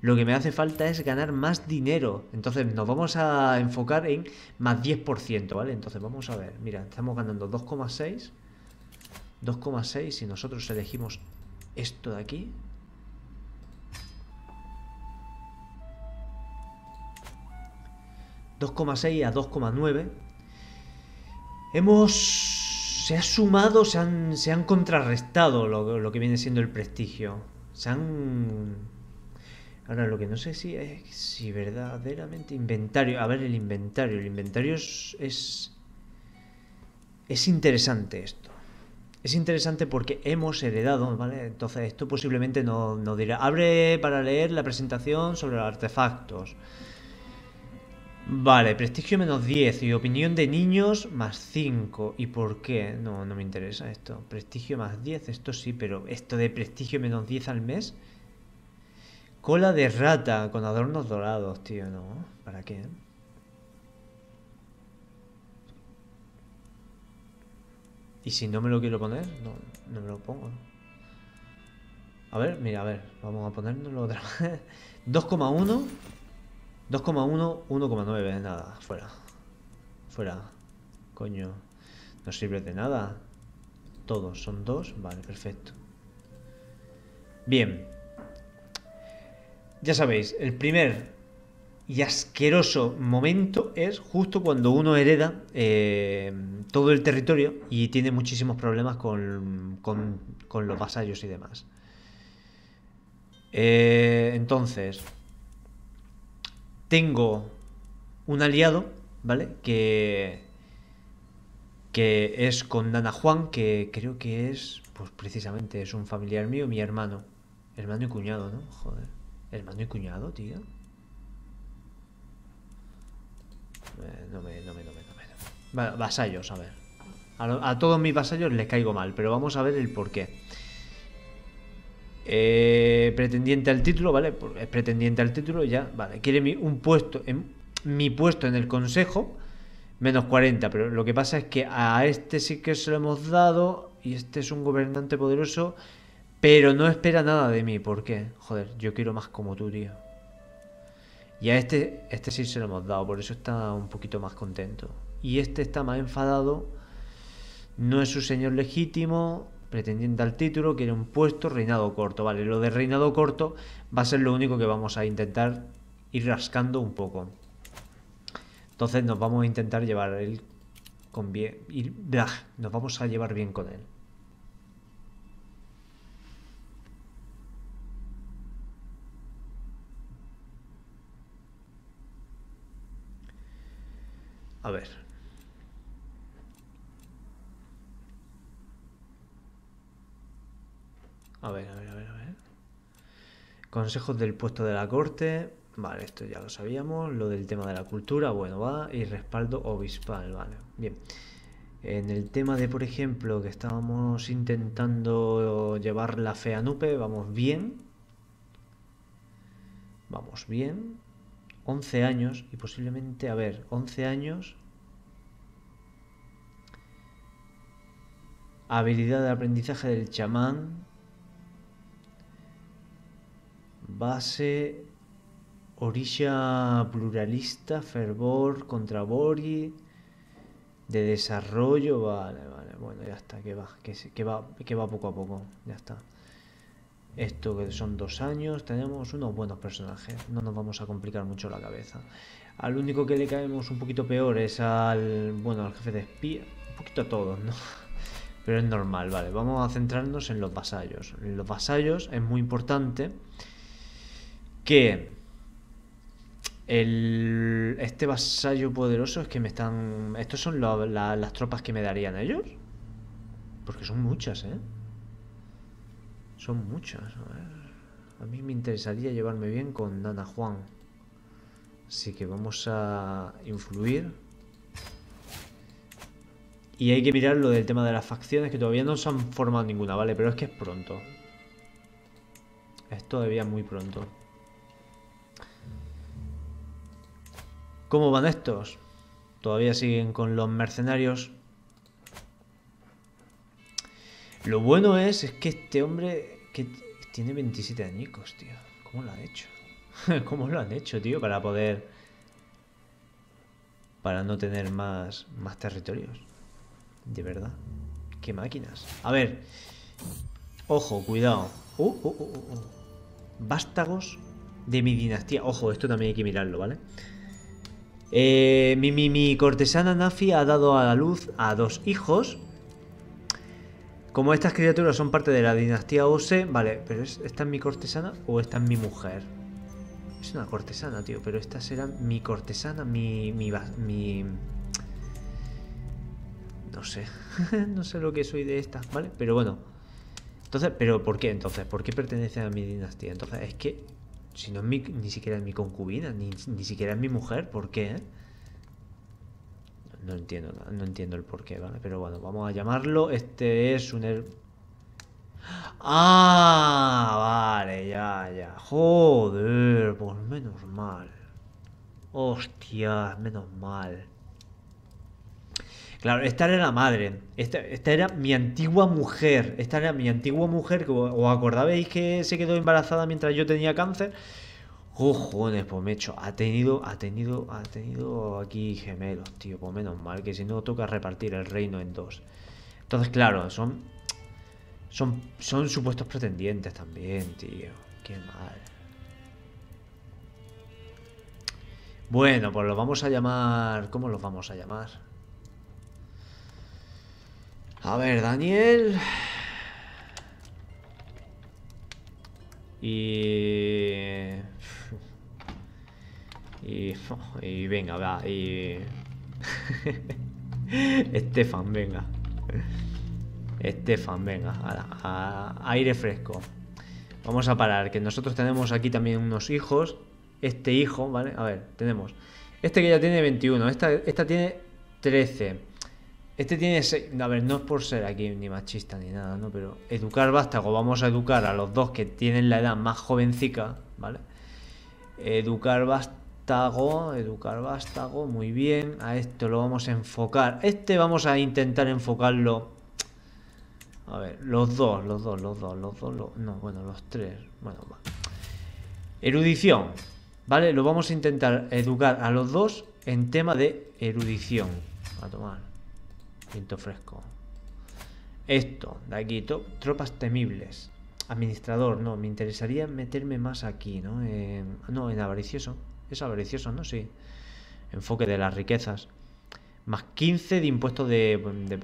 S1: Lo que me hace falta es ganar más dinero. Entonces nos vamos a enfocar en más 10%, ¿vale? Entonces vamos a ver. Mira, estamos ganando 2,6. 2,6 si nosotros elegimos esto de aquí. ...2,6 a 2,9... Hemos se ha sumado, se han, se han contrarrestado lo, que viene siendo el prestigio. Se han... Ahora, lo que no sé si es si verdaderamente inventario. A ver, el inventario. El inventario es, es, interesante esto. Es interesante porque hemos heredado, ¿vale? Entonces, esto posiblemente nos no dirá. Abre para leer la presentación sobre los artefactos. Vale, prestigio menos 10 y opinión de niños más 5. ¿Y por qué? No, no me interesa esto. Prestigio más 10, esto sí, pero esto de prestigio menos 10 al mes. Cola de rata con adornos dorados, tío, ¿no? ¿Para qué? ¿Y si no me lo quiero poner? No, no me lo pongo. A ver, mira, a ver, vamos a ponérnoslo otra vez. 2,1 2,1, 1,9, nada, fuera. Fuera. Coño. No sirve de nada. Todos son dos. Vale, perfecto. Bien. Ya sabéis, el primer y asqueroso momento es justo cuando uno hereda eh, todo el territorio y tiene muchísimos problemas con, con, los vasallos y demás. Eh, entonces, tengo un aliado, ¿vale? Que, que es con Nana Juan, que creo que es, pues precisamente es un familiar mío, mi hermano. Hermano y cuñado, ¿no? Joder. Hermano y cuñado, tío. no me, no me, no me, no me. Vasallos, a ver. A, todos mis vasallos les caigo mal, pero vamos a ver el por qué. Eh, pretendiente al título, ¿vale? Es pretendiente al título, ya, vale. Quiere mi, un puesto, en, mi puesto en el consejo, menos 40, pero lo que pasa es que a este sí que se lo hemos dado y este es un gobernante poderoso, pero no espera nada de mí. ¿Por qué? Joder, yo quiero más como tú, tío. Y a este, este sí se lo hemos dado, por eso está un poquito más contento. Y este está más enfadado. No es su señor legítimo, pretendiente al título, quiere un puesto, reinado corto. Vale, lo de reinado corto va a ser lo único que vamos a intentar ir rascando un poco. Entonces nos vamos a intentar llevar él con bien. Ir, nos vamos a llevar bien con él. A ver. A ver, a ver, a ver, a ver. Consejos del puesto de la corte. Vale, esto ya lo sabíamos. Lo del tema de la cultura, bueno, va. Y respaldo obispal, vale. Bien. En el tema de, por ejemplo, que estábamos intentando llevar la fe a Nupe, vamos bien. Vamos bien. 11 años y posiblemente, a ver, 11 años. Habilidad de aprendizaje del chamán. Base. Orisha pluralista, fervor contra Bori. De desarrollo, vale, vale, bueno, ya está, que va, que, va, que va poco a poco, ya está. Esto que son dos años, tenemos unos buenos personajes, no nos vamos a complicar mucho la cabeza. Al único que le caemos un poquito peor es al, bueno, al jefe de espía, un poquito a todos, ¿no? Pero es normal, vale, vamos a centrarnos en los vasallos. Los vasallos es muy importante que el, este vasallo poderoso es que me están... Estos son las tropas que me darían ellos. Porque son muchas, ¿eh? Son muchas. A, ver. a mí me interesaría llevarme bien con Nana Juan. Así que vamos a influir. Y hay que mirar lo del tema de las facciones, que todavía no se han formado ninguna, ¿vale? Pero es que es pronto. Es todavía muy pronto. ¿Cómo van estos? Todavía siguen con los mercenarios. Lo bueno es, es que este hombre que tiene 27 añicos, tío. ¿Cómo lo han hecho? ¿Cómo lo han hecho, tío? Para poder... Para no tener más, más territorios. De verdad. Qué máquinas. A ver. Ojo, cuidado. Uh, uh, uh, Vástagos de mi dinastía. Ojo, esto también hay que mirarlo, ¿vale? Eh, mi, mi, cortesana Nafi ha dado a la luz a dos hijos como estas criaturas son parte de la dinastía Ose, vale, pero ¿esta es mi cortesana o esta es mi mujer? Es una cortesana, tío, pero esta será mi cortesana, mi... mi, mi... No sé, no sé lo que soy de esta, ¿vale? Pero bueno. Entonces, ¿pero por qué entonces? ¿Por qué pertenece a mi dinastía? Entonces, es que si no es mi, ni siquiera es mi concubina, ni, ni siquiera es mi mujer, ¿por qué? No entiendo, no entiendo el porqué, ¿vale? Pero bueno, vamos a llamarlo. Este es un... Ah, vale, ya, ya. Joder, pues menos mal. Hostia, menos mal. Claro, esta era la madre. Esta, esta, era mi antigua mujer. Esta era mi antigua mujer. ¿Os acordabais que se quedó embarazada mientras yo tenía cáncer? Cojones, pues me hecho. Ha tenido, ha tenido, ha tenido aquí gemelos, tío. Pues menos mal, que si no toca repartir el reino en dos. Entonces, claro, son. Son, son supuestos pretendientes también, tío. Qué mal. Bueno, pues los vamos a llamar. ¿Cómo los vamos a llamar? A ver, Daniel. Y... Y, y venga, va, y... Estefan, venga. Estefan, venga, a, aire fresco. Vamos a parar, que nosotros tenemos aquí también unos hijos. Este hijo, ¿vale? A ver, tenemos Este que ya tiene 21. Esta, esta tiene 13. Este tiene 6. A ver, no es por ser aquí ni machista ni nada, ¿no? Pero educar vástago. Vamos a educar a los dos que tienen la edad más jovencica, ¿vale? Educar vástago. Educar vástago. Muy bien. A esto lo vamos a enfocar. Este vamos a intentar enfocarlo. A ver, los dos, los dos, los dos, los dos. No, bueno, los tres. Bueno, va. Erudición. ¿Vale? Lo vamos a intentar educar a los dos en tema de erudición. A tomar. Viento fresco. Esto, de aquí, tropas temibles. Administrador, no, me interesaría meterme más aquí, ¿no? no, en avaricioso. Es avaricioso, ¿no? Sí. Enfoque de las riquezas. Más 15 de impuesto de... de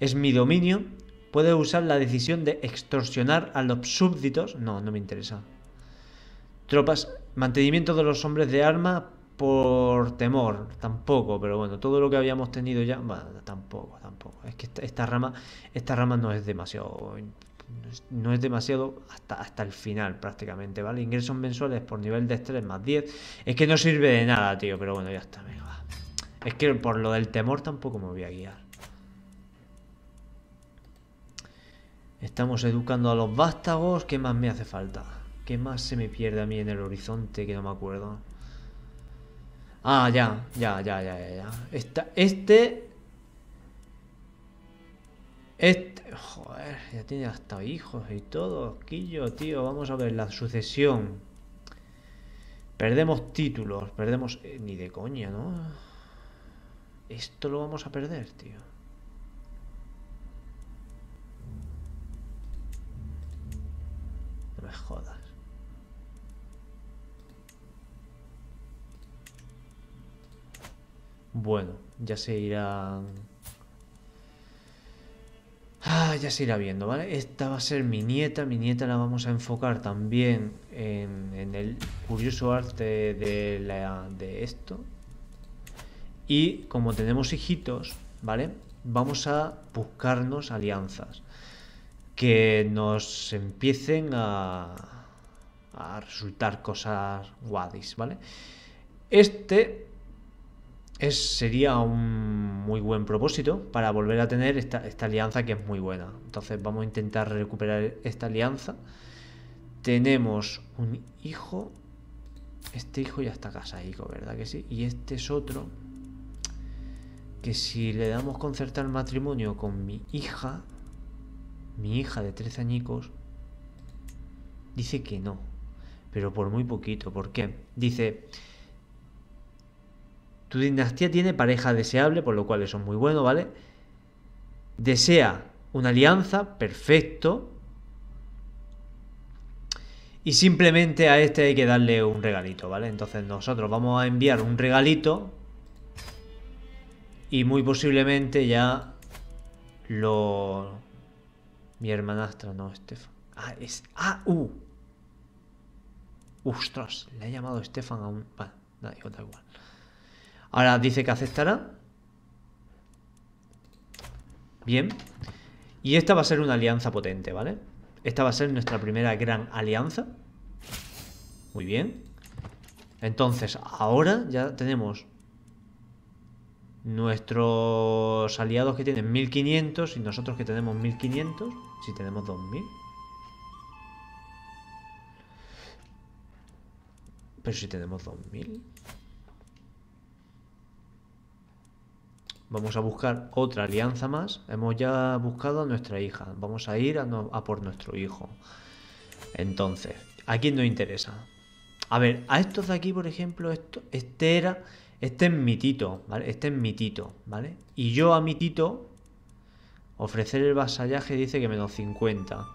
S1: es mi dominio. Puede usar la decisión de extorsionar a los súbditos. No, no me interesa. Tropas, mantenimiento de los hombres de arma por temor, tampoco, pero bueno, todo lo que habíamos tenido ya, bueno, tampoco, tampoco. Es que esta, rama, esta rama no es demasiado, no es demasiado hasta, hasta el final prácticamente, ¿vale? Ingresos mensuales por nivel de estrés más 10, es que no sirve de nada, tío, pero bueno, ya está, venga, Es que por lo del temor tampoco me voy a guiar. Estamos educando a los vástagos, ¿qué más me hace falta? ¿Qué más se me pierde a mí en el horizonte que no me acuerdo? Ah, ya, ya, ya, ya, ya. Esta, este... Este... Joder, ya tiene hasta hijos y todo. Quillo, tío, vamos a ver la sucesión. Perdemos títulos, perdemos... Eh, ni de coña, ¿no? Esto lo vamos a perder, tío. No me jodas. Bueno, ya se irá... Ah, ya se irá viendo, ¿vale? Esta va a ser mi nieta. Mi nieta la vamos a enfocar también en, el curioso arte de, de esto. Y como tenemos hijitos, ¿vale? Vamos a buscarnos alianzas que nos empiecen a, a resultar cosas guadis, ¿vale? Este es, sería un muy buen propósito para volver a tener esta, alianza que es muy buena. Entonces vamos a intentar recuperar esta alianza. Tenemos un hijo. Este hijo ya está casado, ¿verdad que sí? Y este es otro que si le damos concertar matrimonio con mi hija, mi hija de 13 añicos, dice que no, pero por muy poquito. ¿Por qué? Dice, tu dinastía tiene pareja deseable, por lo cual eso es muy bueno, ¿vale? Desea una alianza, perfecto. Y simplemente a este hay que darle un regalito, ¿vale? Entonces nosotros vamos a enviar un regalito. Y muy posiblemente ya lo... Mi hermanastra, no, Estefan. Ah, es... Ah, uh. Ostras, le ha llamado Estefan a un... Vale, da igual. Ahora dice que aceptará. Bien. Y esta va a ser una alianza potente, ¿vale? Esta va a ser nuestra primera gran alianza. Muy bien. Entonces, ahora ya tenemos nuestros aliados que tienen 1500 y nosotros que tenemos 1500. Si tenemos 2000. Pero si tenemos 2000. Vamos a buscar otra alianza más. Hemos ya buscado a nuestra hija. Vamos a ir a, por nuestro hijo. Entonces, ¿a quién nos interesa? A ver, a estos de aquí, por ejemplo, esto, este era... Este es mi tito, ¿vale? Este es mi tito, ¿vale? Y yo a mi tito ofrecer el vasallaje dice que menos 50.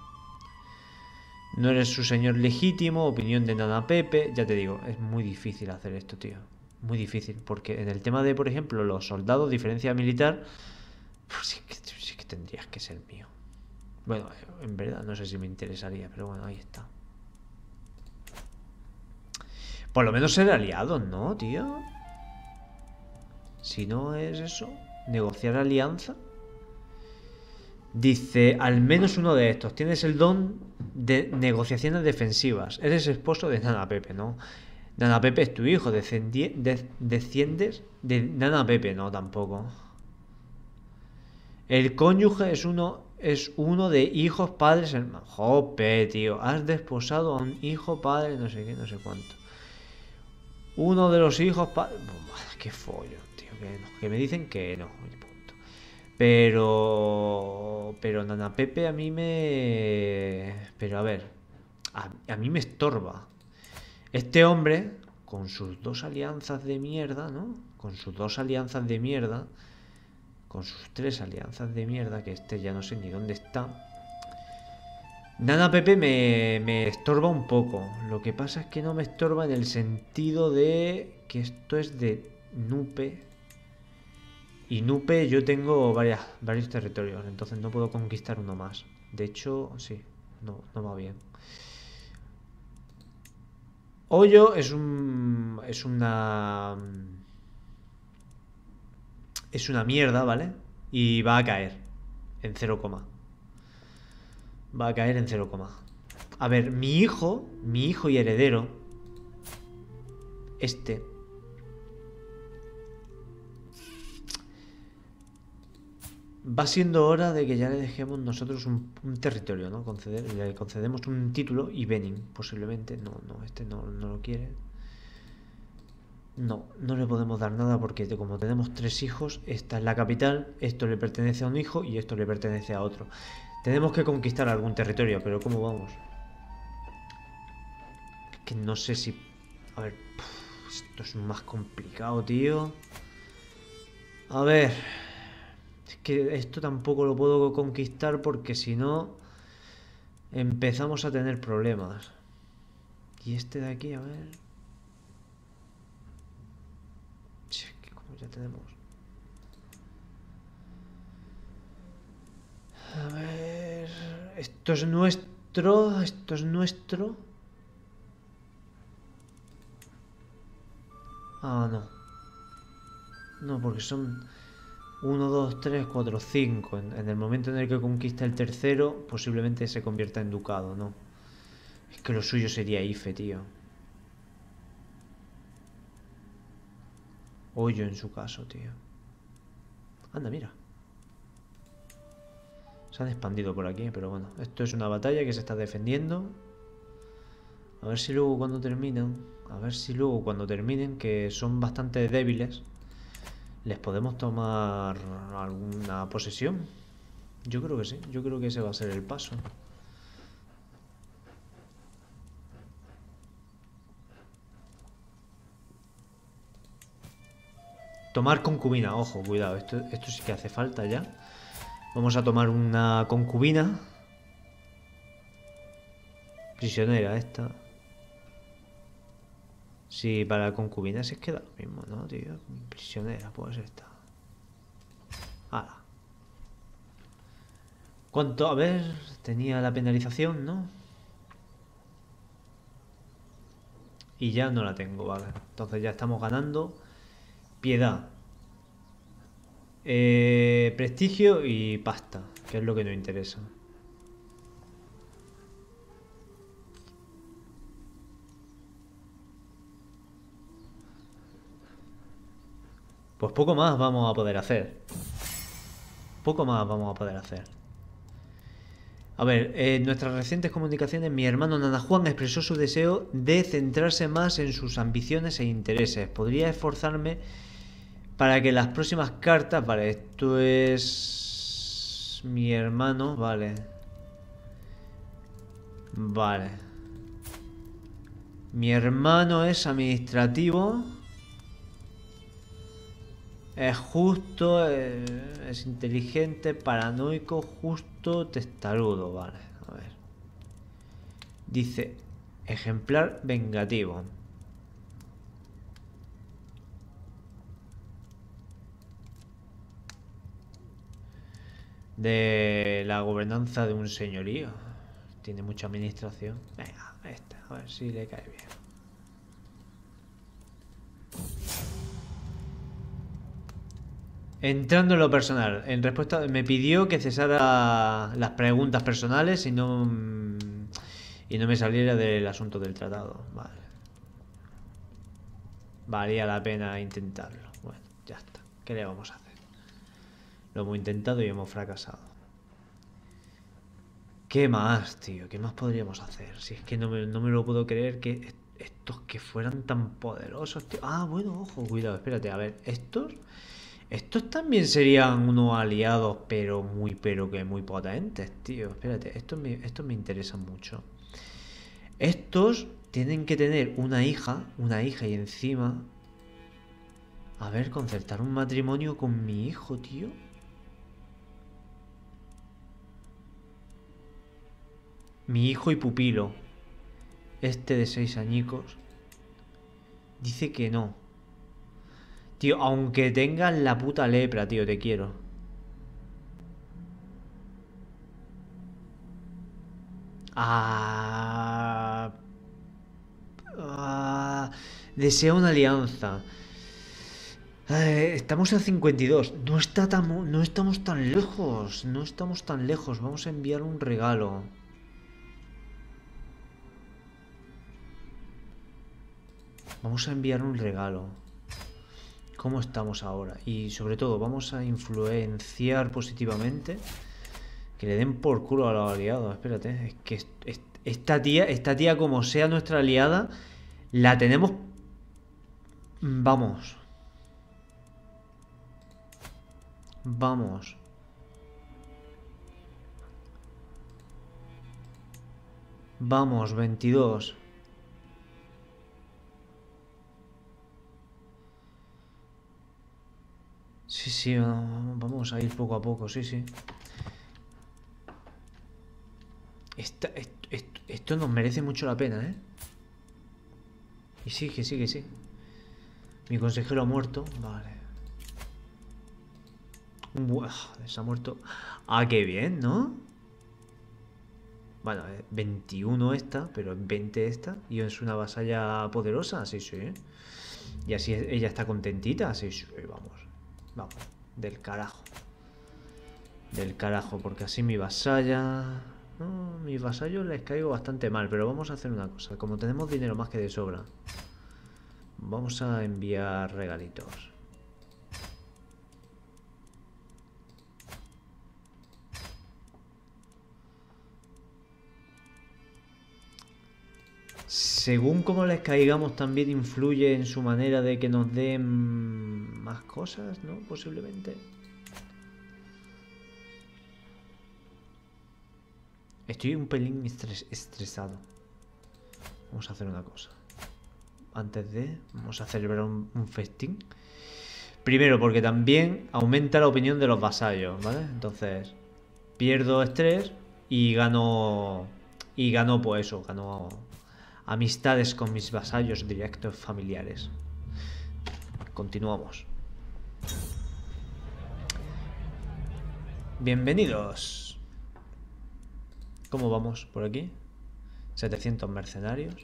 S1: No eres su señor legítimo, opinión de Nana Pepe. Ya te digo, es muy difícil hacer esto, tío muy difícil, porque en el tema de, por ejemplo, los soldados, diferencia militar, pues sí que, sí que tendrías que ser mío. Bueno, en verdad no sé si me interesaría, pero bueno, ahí está. Por lo menos ser aliados, ¿no, tío? Si no es eso, negociar alianza. Dice, al menos uno de estos. Tienes el don de negociaciones defensivas. Eres esposo de Nana Pepe, ¿no? Nana Pepe es tu hijo, descendi- de- desciendes de Nana Pepe, no tampoco. El cónyuge es uno es uno de hijos, padres, hermanos. Jope, tío, has desposado a un hijo, padre, no sé qué, no sé cuánto. Uno de los hijos, padres, qué follo, tío, que, me dicen que no. Pero pero Nana Pepe a mí me pero a ver, a mí me estorba. Este hombre, con sus dos alianzas de mierda, ¿no? Con sus dos alianzas de mierda, con sus tres alianzas de mierda, que este ya no sé ni dónde está. Nana Pepe me, me estorba un poco. Lo que pasa es que no me estorba en el sentido de que esto es de Nupe. Y Nupe yo tengo varias, varios territorios, entonces no puedo conquistar uno más. De hecho, sí, no, no va bien. Hoyo es un. es una. Es una mierda, ¿vale? Y va a caer en 0, va a caer en 0, a ver, mi hijo, mi hijo y heredero, este, va siendo hora de que ya le dejemos nosotros un, territorio, ¿no? Conceder, le concedemos un título y Benin, posiblemente. No, no, este no, no lo quiere. No, no le podemos dar nada porque como tenemos tres hijos, esta es la capital, esto le pertenece a un hijo y esto le pertenece a otro. Tenemos que conquistar algún territorio, pero ¿cómo vamos? Que no sé si... A ver, esto es más complicado, tío. A ver... Es que esto tampoco lo puedo conquistar porque si no... Empezamos a tener problemas. Y este de aquí, a ver... Sí, que como ya tenemos... A ver... Esto es nuestro... Esto es nuestro... Ah, no. No, porque son 1, 2, 3, 4, 5. En, el momento en el que conquista el tercero, posiblemente se convierta en ducado, ¿no? Es que lo suyo sería IFE, tío. Hoyo en su caso, tío. Anda, mira. Se han expandido por aquí, pero bueno. Esto es una batalla que se está defendiendo. A ver si luego cuando terminan... A ver si luego cuando terminen, que son bastante débiles, les podemos tomar alguna posesión. Yo creo que sí. Yo creo que ese va a ser el paso. Tomar concubina, ojo, cuidado, esto, esto sí que hace falta ya. Vamos a tomar una concubina. Prisionera esta. Sí, para concubina se queda lo mismo, ¿no, tío? Prisionera, pues esta. Hala. ¿Cuánto? A ver, tenía la penalización, ¿no? Y ya no la tengo, vale. Entonces ya estamos ganando. Piedad. Eh, prestigio y pasta, que es lo que nos interesa. Pues poco más vamos a poder hacer. Poco más vamos a poder hacer. A ver, en nuestras recientes comunicaciones, mi hermano Nana Juan expresó su deseo de centrarse más en sus ambiciones e intereses. Podría esforzarme para que las próximas cartas... Vale, esto es... Mi hermano, vale. Vale. Mi hermano es administrativo. Es justo, eh, es inteligente, paranoico, justo, testarudo, vale. A ver. Dice, ejemplar vengativo. De la gobernanza de un señorío. Tiene mucha administración. Venga, esta, a ver si le cae bien. Entrando en lo personal, en respuesta me pidió que cesara las preguntas personales y no y no me saliera del asunto del tratado. Vale. valía la pena intentarlo. Bueno, ya está. ¿Qué le vamos a hacer? Lo hemos intentado y hemos fracasado. ¿Qué más, tío? ¿Qué más podríamos hacer? Si es que no me, no me lo puedo creer que estos que fueran tan poderosos, tío. Ah, bueno, ojo, cuidado, espérate. A ver, estos... Estos también serían unos aliados, pero muy, pero que muy potentes, tío. Espérate, estos me, estos me interesan mucho. Estos tienen que tener una hija, una hija y encima... A ver, concertar un matrimonio con mi hijo, tío. Mi hijo y pupilo. Este de seis añicos. Dice que no. Tío, aunque tengas la puta lepra, tío, te quiero. Ah, ah, desea una alianza. estamos en 52. No, está tan, no estamos tan lejos. No estamos tan lejos. Vamos a enviar un regalo. Vamos a enviar un regalo. ¿Cómo estamos ahora? Y sobre todo, vamos a influenciar positivamente. Que le den por culo a los aliados. Espérate, es que esta tía, esta tía como sea nuestra aliada, la tenemos... Vamos. Vamos. Vamos, 22. Sí, sí, vamos a ir poco a poco, sí, sí. esto, nos merece mucho la pena, ¿eh? Y sí, que sí, que sí. Mi consejero ha muerto. Vale. Buah, se ha muerto. Ah, qué bien, ¿no? Bueno, 21 esta, pero 20 esta. Y es una vasalla poderosa, sí, sí. Y así ella está contentita, sí, sí, vamos. Vamos, del carajo. Del carajo, porque así mi vasalla... No, mis vasallos les caigo bastante mal, pero vamos a hacer una cosa. Como tenemos dinero más que de sobra, vamos a enviar regalitos. Según como les caigamos también influye en su manera de que nos den más cosas, ¿no? Posiblemente. Estoy un pelín estresado. Vamos a hacer una cosa. Antes de... Vamos a celebrar un, un festín. Primero, porque también aumenta la opinión de los vasallos, ¿vale? Entonces, pierdo estrés y gano... Y gano, pues eso, gano amistades con mis vasallos directos familiares. Continuamos. Bienvenidos. ¿Cómo vamos por aquí? 700 mercenarios.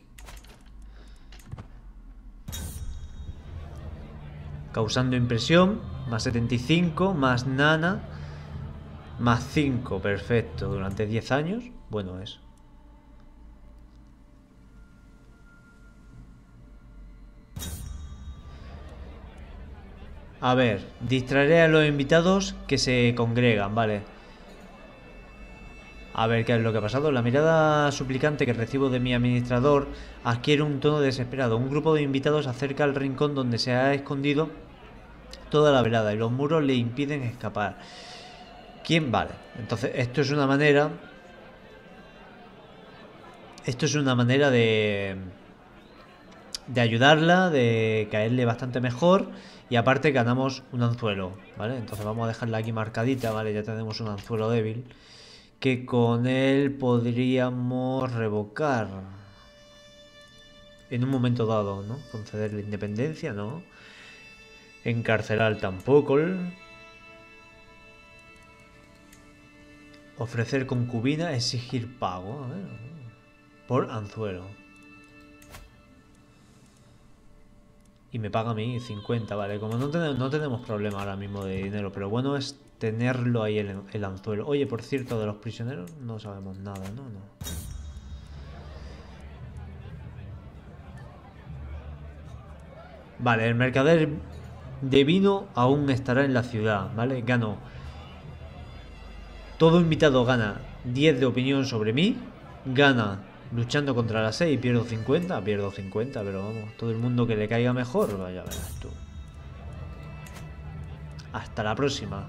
S1: Causando impresión. Más 75. Más nana. Más 5. Perfecto. Durante 10 años. Bueno es. A ver, distraeré a los invitados que se congregan, vale. A ver qué es lo que ha pasado. La mirada suplicante que recibo de mi administrador adquiere un tono desesperado. Un grupo de invitados acerca al rincón donde se ha escondido toda la velada y los muros le impiden escapar. ¿Quién? Vale. Entonces, esto es una manera... Esto es una manera de... De ayudarla, de caerle bastante mejor y aparte ganamos un anzuelo, ¿vale? Entonces vamos a dejarla aquí marcadita, ¿vale? Ya tenemos un anzuelo débil. Que con él podríamos revocar. En un momento dado, ¿no? Conceder la independencia, ¿no? Encarcelar tampoco. Ofrecer concubina, exigir pago. A ver, por anzuelo. Y me paga a mí 50, ¿vale? Como no no tenemos problema ahora mismo de dinero, pero bueno es tenerlo ahí el, el anzuelo. Oye, por cierto, de los prisioneros no sabemos nada, ¿no? No. Vale, el mercader de vino aún estará en la ciudad, ¿vale? Gano. Todo invitado gana 10 de opinión sobre mí. Gana luchando contra la 6 y pierdo 50. Pierdo 50, pero vamos, todo el mundo que le caiga mejor, vaya verás tú. Hasta la próxima.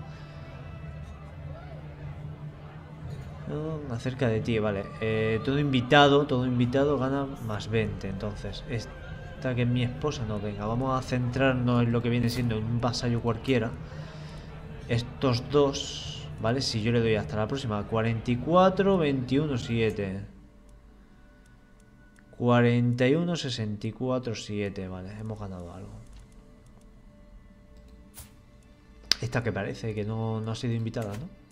S1: acerca de ti, vale. Eh, todo invitado, todo invitado gana más 20. Entonces, esta que es mi esposa, no, venga, vamos a centrarnos en lo que viene siendo un vasallo cualquiera. Estos dos, ¿vale? Si yo le doy hasta la próxima, 44, 21, 7. 41, 64, 7, vale, hemos ganado algo. Esta que parece que no, no ha sido invitada, ¿no?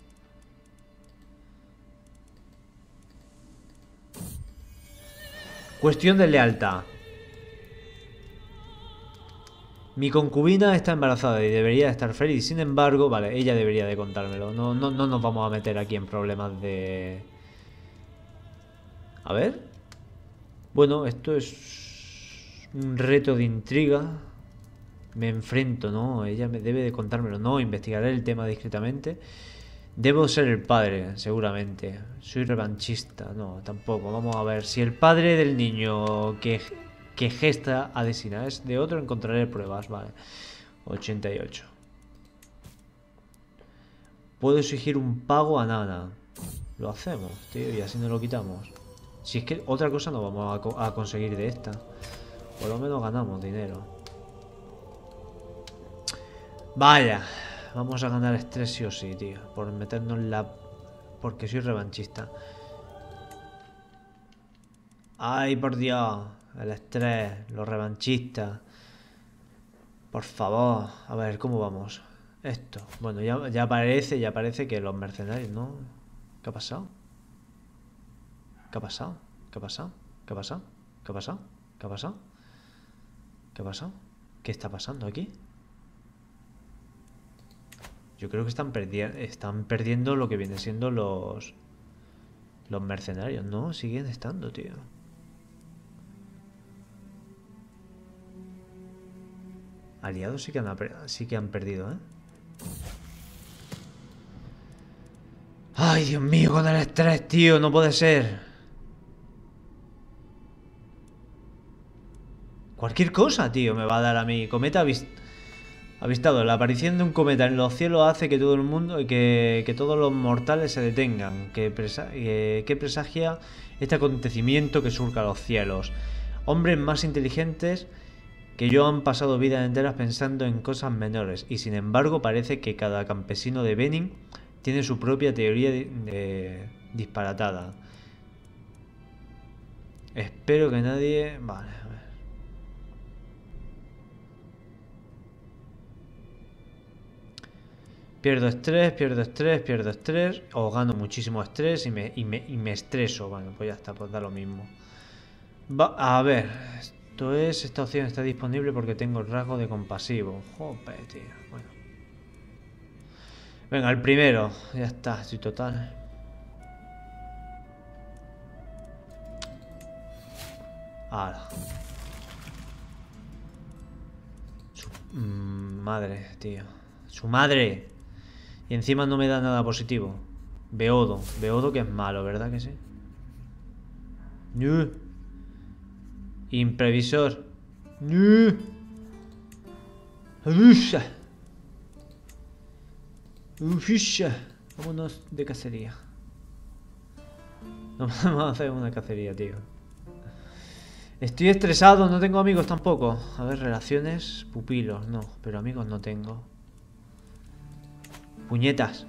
S1: Cuestión de lealtad. Mi concubina está embarazada y debería estar feliz. Sin embargo, vale, ella debería de contármelo. No, no, no nos vamos a meter aquí en problemas de... A ver. Bueno, esto es un reto de intriga. Me enfrento, ¿no? Ella me debe de contármelo. No, investigaré el tema discretamente. Debo ser el padre, seguramente. Soy revanchista. No, tampoco. Vamos a ver. Si el padre del niño que, que gesta a Desina es de otro, encontraré pruebas. Vale. 88. Puedo exigir un pago a Nana. Lo hacemos, tío, y así nos lo quitamos. Si es que otra cosa no vamos a, conseguir de esta. Por lo menos ganamos dinero. Vaya. Vamos a ganar estrés sí o sí, tío. Por meternos la... Porque soy revanchista. Ay, por Dios. El estrés, los revanchistas. Por favor. A ver, ¿cómo vamos? Esto. Bueno, ya, ya parece, ya parece que los mercenarios, ¿no? ¿Qué ha pasado? ¿Qué ha pasado? ¿Qué ha pasado? ¿Qué ha pasado? ¿Qué ha pasado? ¿Qué ha pasado? ¿Qué ha pasado? ¿Qué está pasando aquí? Yo creo que están, están perdiendo lo que viene siendo los, los mercenarios, ¿no? Siguen estando, tío. Aliados sí que han, sí que han perdido, ¿eh? Ay, Dios mío, con el estrés, tío, no puede ser. Cualquier cosa, tío, me va a dar a mí. Cometa visto Avistado, la aparición de un cometa en los cielos hace que todo el mundo, que, que todos los mortales se detengan, que, que, presagia este acontecimiento que surca los cielos. Hombres más inteligentes que yo han pasado vidas enteras pensando en cosas menores, y sin embargo parece que cada campesino de Benin tiene su propia teoría disparatada. Espero que nadie... Vale. Pierdo estrés, pierdo estrés, pierdo estrés. O gano muchísimo estrés y me, y me, estreso. Bueno, pues ya está, pues da lo mismo. Va, a ver, esto es, esta opción está disponible porque tengo el rasgo de compasivo. Joder, tío. Bueno. Venga, el primero. Ya está, estoy total. Ahora. Su mm, madre, tío. Su madre. Y encima no me da nada positivo. Beodo. Beodo que es malo, ¿verdad que sí? Imprevisor. Vámonos de cacería. No vamos a hacer una cacería, tío. Estoy estresado, no tengo amigos tampoco. A ver, relaciones, pupilos, no, pero amigos no tengo. Puñetas.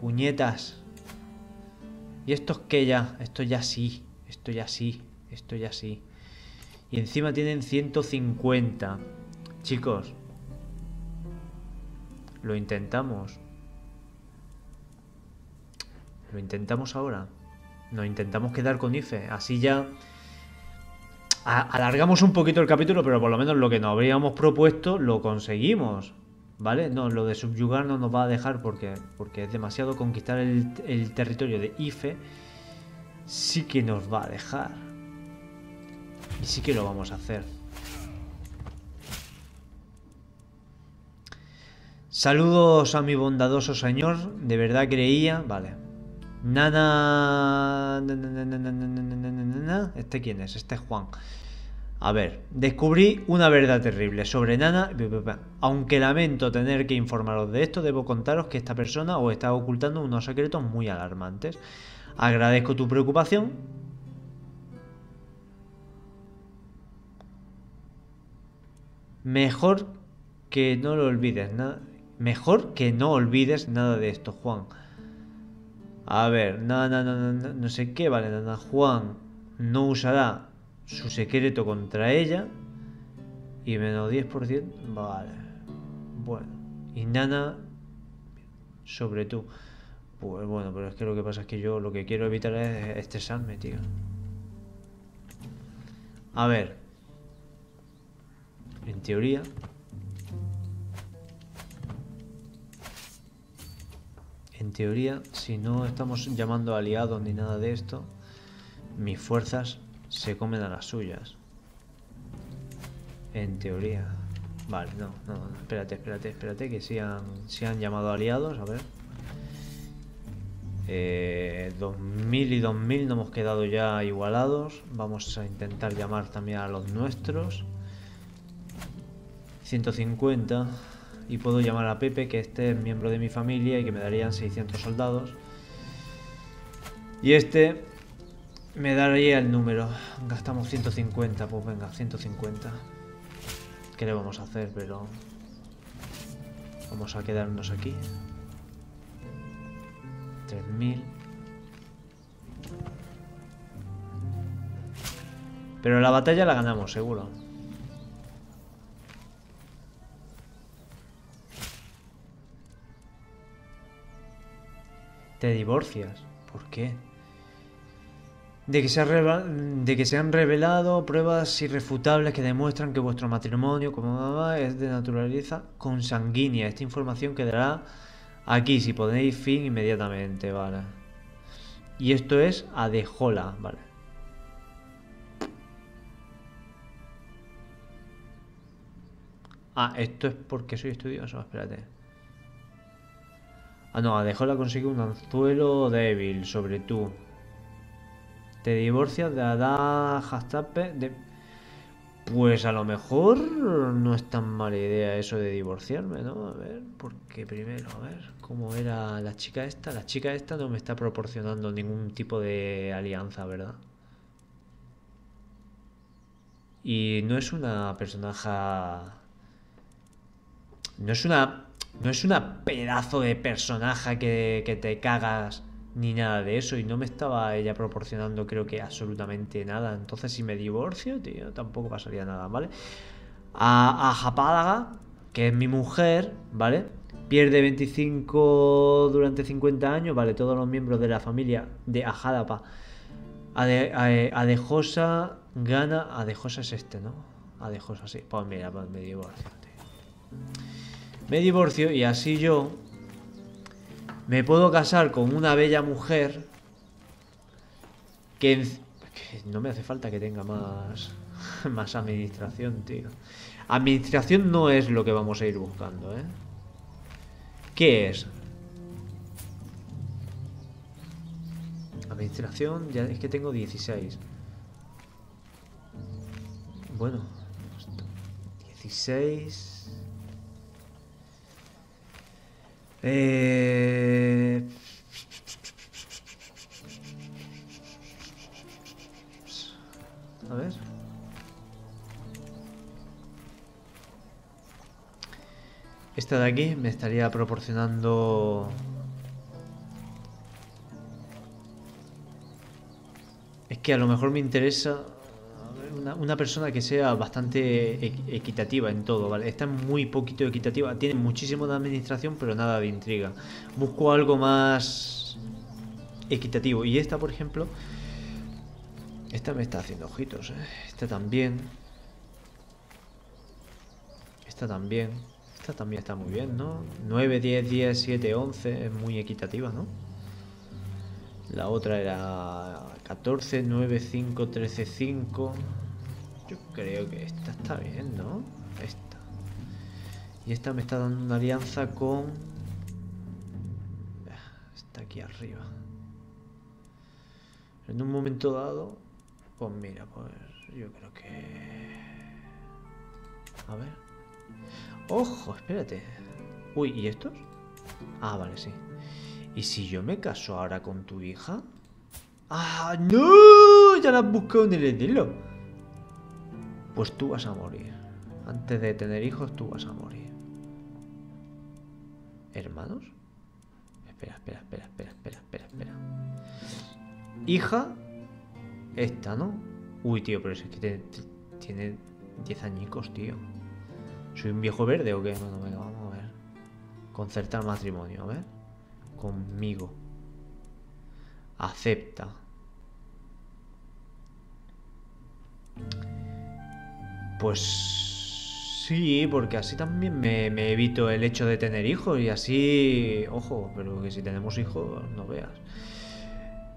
S1: Puñetas. ¿Y esto es qué ya? Esto ya sí. Esto ya sí. Esto ya sí. Y encima tienen 150. Chicos. Lo intentamos. Lo intentamos ahora. Nos intentamos quedar con IFE. Así ya... alargamos un poquito el capítulo, pero por lo menos lo que nos habríamos propuesto lo conseguimos. ¿Vale? No, lo de subyugar no nos va a dejar porque, porque es demasiado conquistar el, territorio de Ife. Sí que nos va a dejar. Y sí que lo vamos a hacer. Saludos a mi bondadoso señor. De verdad creía. Vale. Nana. ¿Este quién es? Este es Juan. A ver, descubrí una verdad terrible sobre Nana. Aunque lamento tener que informaros de esto, debo contaros que esta persona os está ocultando unos secretos muy alarmantes. Agradezco tu preocupación. Mejor que no lo olvides. nada. Mejor que no olvides nada de esto, Juan. A ver, nada, no, no, no, sé qué, vale, nada. Juan no usará su secreto contra ella y menos 10%, vale. Bueno, y Nana sobre tú. Pues bueno, pero es que lo que pasa es que yo lo que quiero evitar es estresarme, tío. A ver. En teoría. En teoría, si no estamos llamando aliados ni nada de esto, mis fuerzas se comen a las suyas. En teoría. Vale, no, no, espérate, espérate, espérate, que si han, han llamado aliados, a ver. Eh, 2000 y 2000 no hemos quedado ya igualados. Vamos a intentar llamar también a los nuestros. 150. Y puedo llamar a Pepe, que este es miembro de mi familia y que me darían 600 soldados. Y este me daría el número. Gastamos 150, pues venga, 150. ¿Qué le vamos a hacer? Pero... Vamos a quedarnos aquí. 3000. Pero la batalla la ganamos, seguro. Te divorcias. ¿Por qué? De que, se de que se han revelado pruebas irrefutables que demuestran que vuestro matrimonio como mamá es de naturaleza consanguínea. Esta información quedará aquí, si podéis fin inmediatamente, ¿vale? Y esto es Adejola, ¿vale? Ah, esto es porque soy estudioso, espérate. Ah, no, Adejola consigue un anzuelo débil sobre tú. Te divorcias de Ada Hastape de... Pues a lo mejor no es tan mala idea eso de divorciarme, ¿no? A ver, porque primero, a ver, ¿cómo era la chica esta? La chica esta no me está proporcionando ningún tipo de alianza, ¿verdad? Y no es una personaje... No es una... No es una pedazo de personaje que, que te cagas ni nada de eso y no me estaba ella proporcionando creo que absolutamente nada. Entonces si me divorcio, tío, tampoco pasaría nada, ¿vale? A, a Japádaga, que es mi mujer, ¿vale? Pierde 25 durante 50 años, ¿vale? Todos los miembros de la familia de Ajadapa. Adejosa gana... Adejosa es este, ¿no? Adejosa, sí. Pues mira, pues me divorcio, tío. Me divorcio y así yo me puedo casar con una bella mujer que, no me hace falta que tenga más, más administración, tío. Administración no es lo que vamos a ir buscando, ¿eh? ¿Qué es? Administración, ya es que tengo 16. Bueno, 16... Eh... A ver. Esta de aquí me estaría proporcionando... Es que a lo mejor me interesa una, persona que sea bastante equitativa en todo, ¿vale? Está muy poquito equitativa, tiene muchísimo de administración, pero nada de intriga. Busco algo más equitativo. Y esta, por ejemplo, esta me está haciendo ojitos, ¿eh? Esta también. Esta también. Esta también está muy bien, ¿no? 9, 10, 10, 7, 11. Es muy equitativa, ¿no? La otra era 14, 9, 5, 13, 5. Yo creo que esta está bien, ¿no? Esta. Y esta me está dando una alianza con... Está aquí arriba. En un momento dado... Pues mira, pues yo creo que... A ver. Ojo, espérate. Uy, ¿y estos? Ah, vale, sí. ¿Y si yo me caso ahora con tu hija? ¡Ah, no! Ya la has buscado en el estilo. Pues tú vas a morir. Antes de tener hijos, tú vas a morir. ¿Hermanos? Espera, espera, espera, espera, espera, espera, espera. Hija. Esta, ¿no? Uy, tío, pero es que tiene 10 añicos, tío. ¿Soy un viejo verde o qué? Bueno, venga, vamos a ver. Concertar matrimonio, a ver. Conmigo. Acepta. Pues sí, porque así también me, evito el hecho de tener hijos y así, ojo, pero que si tenemos hijos, no veas.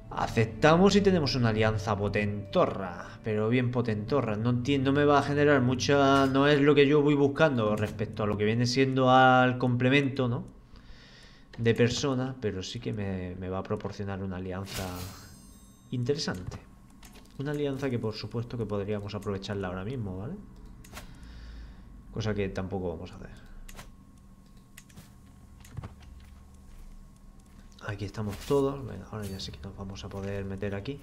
S1: Aceptamos y tenemos una alianza potentorra, pero bien potentorra. No, me va a generar mucha... No es lo que yo voy buscando respecto a lo que viene siendo al complemento, ¿no? De persona, pero sí que me va a proporcionar una alianza interesante. Una alianza que por supuesto que podríamos aprovecharla ahora mismo, ¿vale? Cosa que tampoco vamos a hacer. Aquí estamos todos. ahora ya sí que nos vamos a poder meter aquí.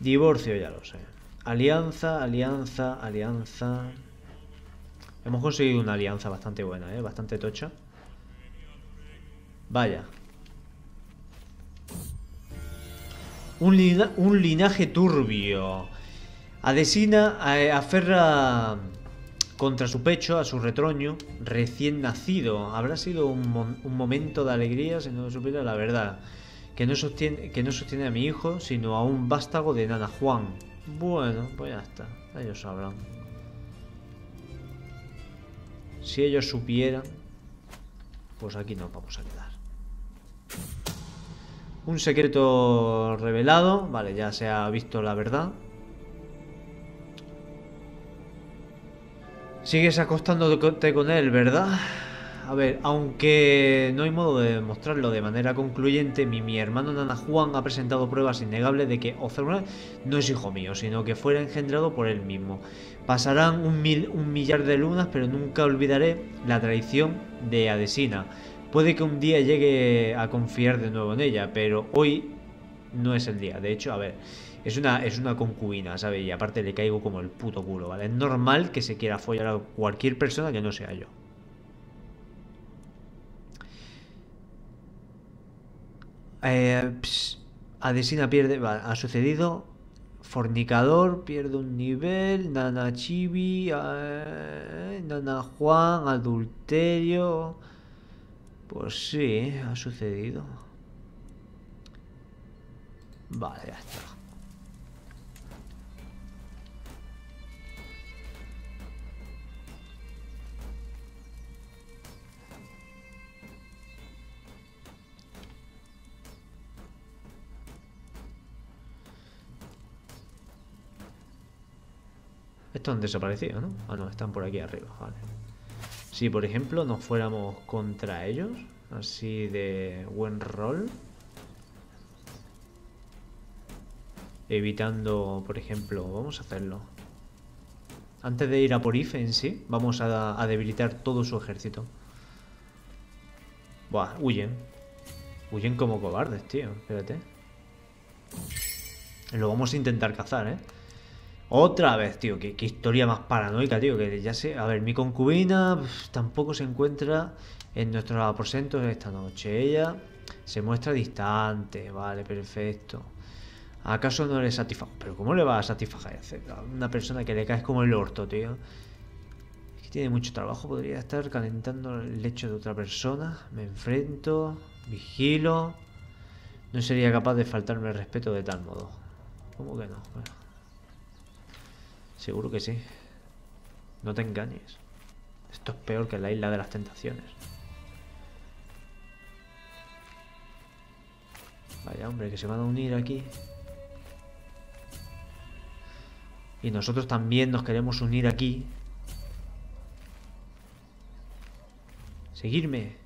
S1: Divorcio, ya lo sé. Alianza, alianza, alianza. Hemos conseguido una alianza bastante buena, ¿eh? Bastante tocha. Vaya. Un, un linaje turbio. Adesina eh, aferra contra su pecho, a su retroño, recién nacido. Habrá sido un, momento de alegría si no supiera la verdad. Que no, sostiene, que no sostiene a mi hijo, sino a un vástago de Nana Juan. Bueno, pues ya está. Ellos sabrán. Si ellos supieran, pues aquí nos vamos a quedar. Un secreto revelado. Vale, ya se ha visto la verdad. Sigues acostándote con él, ¿verdad? A ver, aunque no hay modo de demostrarlo de manera concluyente, mi, mi hermano Nana Juan ha presentado pruebas innegables de que Ozorna no es hijo mío, sino que fuera engendrado por él mismo. Pasarán un, mil, un millar de lunas, pero nunca olvidaré la traición de Adesina. Puede que un día llegue a confiar de nuevo en ella, pero hoy no es el día. De hecho, a ver, es una, es una concubina, ¿sabes? Y aparte le caigo como el puto culo, ¿vale? Es normal que se quiera follar a cualquier persona que no sea yo. Eh, Adesina pierde... Vale, ha sucedido... Fornicador pierde un nivel. Nana Chibi. Eh, Nana Juan. Adulterio. Pues sí, ha sucedido. Vale, ya está. Estos han desaparecido, ¿no? Ah, no, están por aquí arriba, vale. Si, por ejemplo, nos fuéramos contra ellos, así de buen rol, evitando, por ejemplo, vamos a hacerlo. Antes de ir a por Ife en sí, vamos a, a debilitar todo su ejército. Buah, huyen. Huyen como cobardes, tío. Espérate. Lo vamos a intentar cazar, ¿eh? Otra vez, tío, qué, historia más paranoica, tío, que ya sé, a ver, mi concubina tampoco se encuentra en nuestros aposentos esta noche. Ella se muestra distante, vale, perfecto. ¿Acaso no le satisface? Pero ¿cómo le va a satisfacer a una persona que le caes como el orto, tío? Es que tiene mucho trabajo, podría estar calentando el lecho de otra persona. Me enfrento, vigilo. No sería capaz de faltarme el respeto de tal modo. ¿Cómo que no? Bueno. Seguro que sí. No te engañes. Esto es peor que la isla de las tentaciones. Vaya hombre, que se van a unir aquí. Y nosotros también nos queremos unir aquí. Seguirme.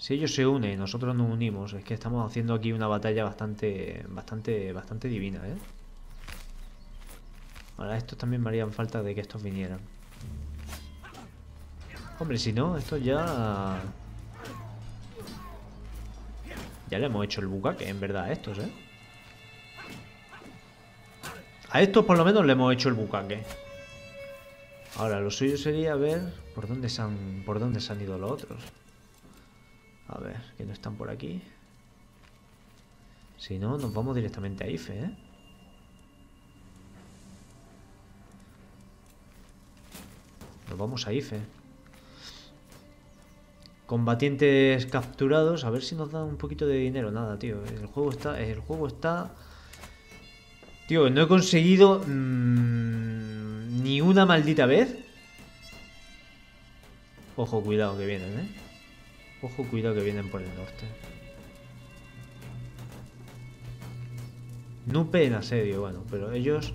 S1: Si ellos se unen, nosotros nos unimos. Es que estamos haciendo aquí una batalla bastante, bastante, bastante divina, ¿eh? Ahora estos también me harían falta de que estos vinieran. Hombre, si no, esto ya... Ya le hemos hecho el bucaque, en verdad, a estos, ¿eh? A estos por lo menos le hemos hecho el bucaque. Ahora, lo suyo sería ver por dónde se han, por dónde se han ido los otros. A ver, que no están por aquí. Si no, nos vamos directamente a IFE, ¿eh? Nos vamos a IFE. Combatientes capturados. A ver si nos dan un poquito de dinero. Nada, tío. El juego está... El juego está... Tío, no he conseguido... Mmm, ni una maldita vez. Ojo, cuidado que vienen, ¿eh? Ojo, cuidado que vienen por el norte. Nupe en asedio, bueno, pero ellos...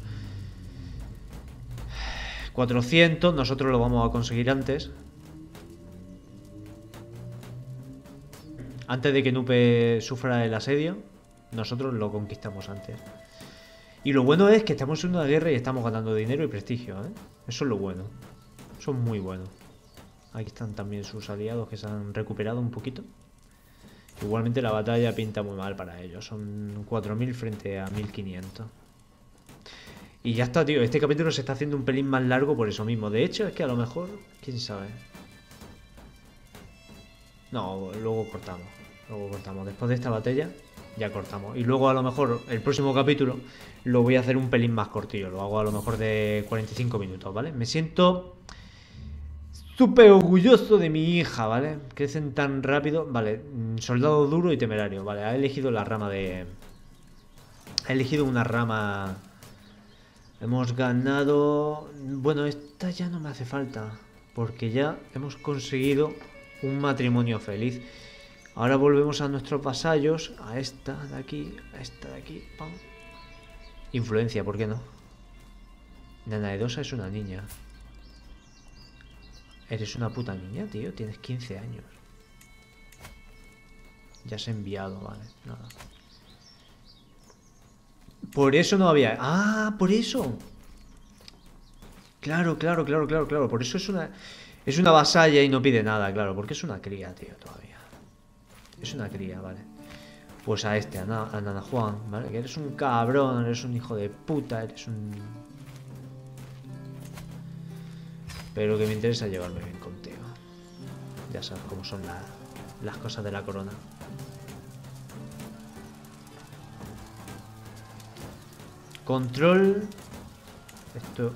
S1: 400, nosotros lo vamos a conseguir antes. Antes de que Nupe sufra el asedio, nosotros lo conquistamos antes. Y lo bueno es que estamos en una guerra y estamos ganando dinero y prestigio, ¿eh? Eso es lo bueno. Eso es muy bueno. Aquí están también sus aliados que se han recuperado un poquito. Igualmente la batalla pinta muy mal para ellos. Son 4.000 frente a 1.500. Y ya está, tío. Este capítulo se está haciendo un pelín más largo por eso mismo. De hecho, es que a lo mejor... ¿Quién sabe? No, luego cortamos. Luego cortamos. Después de esta batalla, ya cortamos. Y luego a lo mejor el próximo capítulo lo voy a hacer un pelín más cortillo. Lo hago a lo mejor de 45 minutos, ¿vale? Me siento súper orgulloso de mi hija, ¿vale? Crecen tan rápido. Vale, mm, soldado duro y temerario, vale. Ha elegido la rama de... Ha elegido una rama... Hemos ganado... Bueno, esta ya no me hace falta. Porque ya hemos conseguido un matrimonio feliz. Ahora volvemos a nuestros vasallos. A esta de aquí, a esta de aquí. ¡pam! Influencia, ¿por qué no? Nana Edosa es una niña. Eres una puta niña, tío. Tienes 15 años. Ya se ha enviado, vale. Nada. Por eso no había... ¡Ah! ¡Por eso! Claro, claro, claro, claro, claro. Por eso es una... Es una vasalla y no pide nada, claro. Porque es una cría, tío, todavía. Es una cría, vale. Pues a este, a, Nana Juan, ¿vale? Que eres un cabrón, eres un hijo de puta, eres un Pero que me interesa llevarme bien contigo. Ya sabes cómo son las cosas de la corona. Control. Esto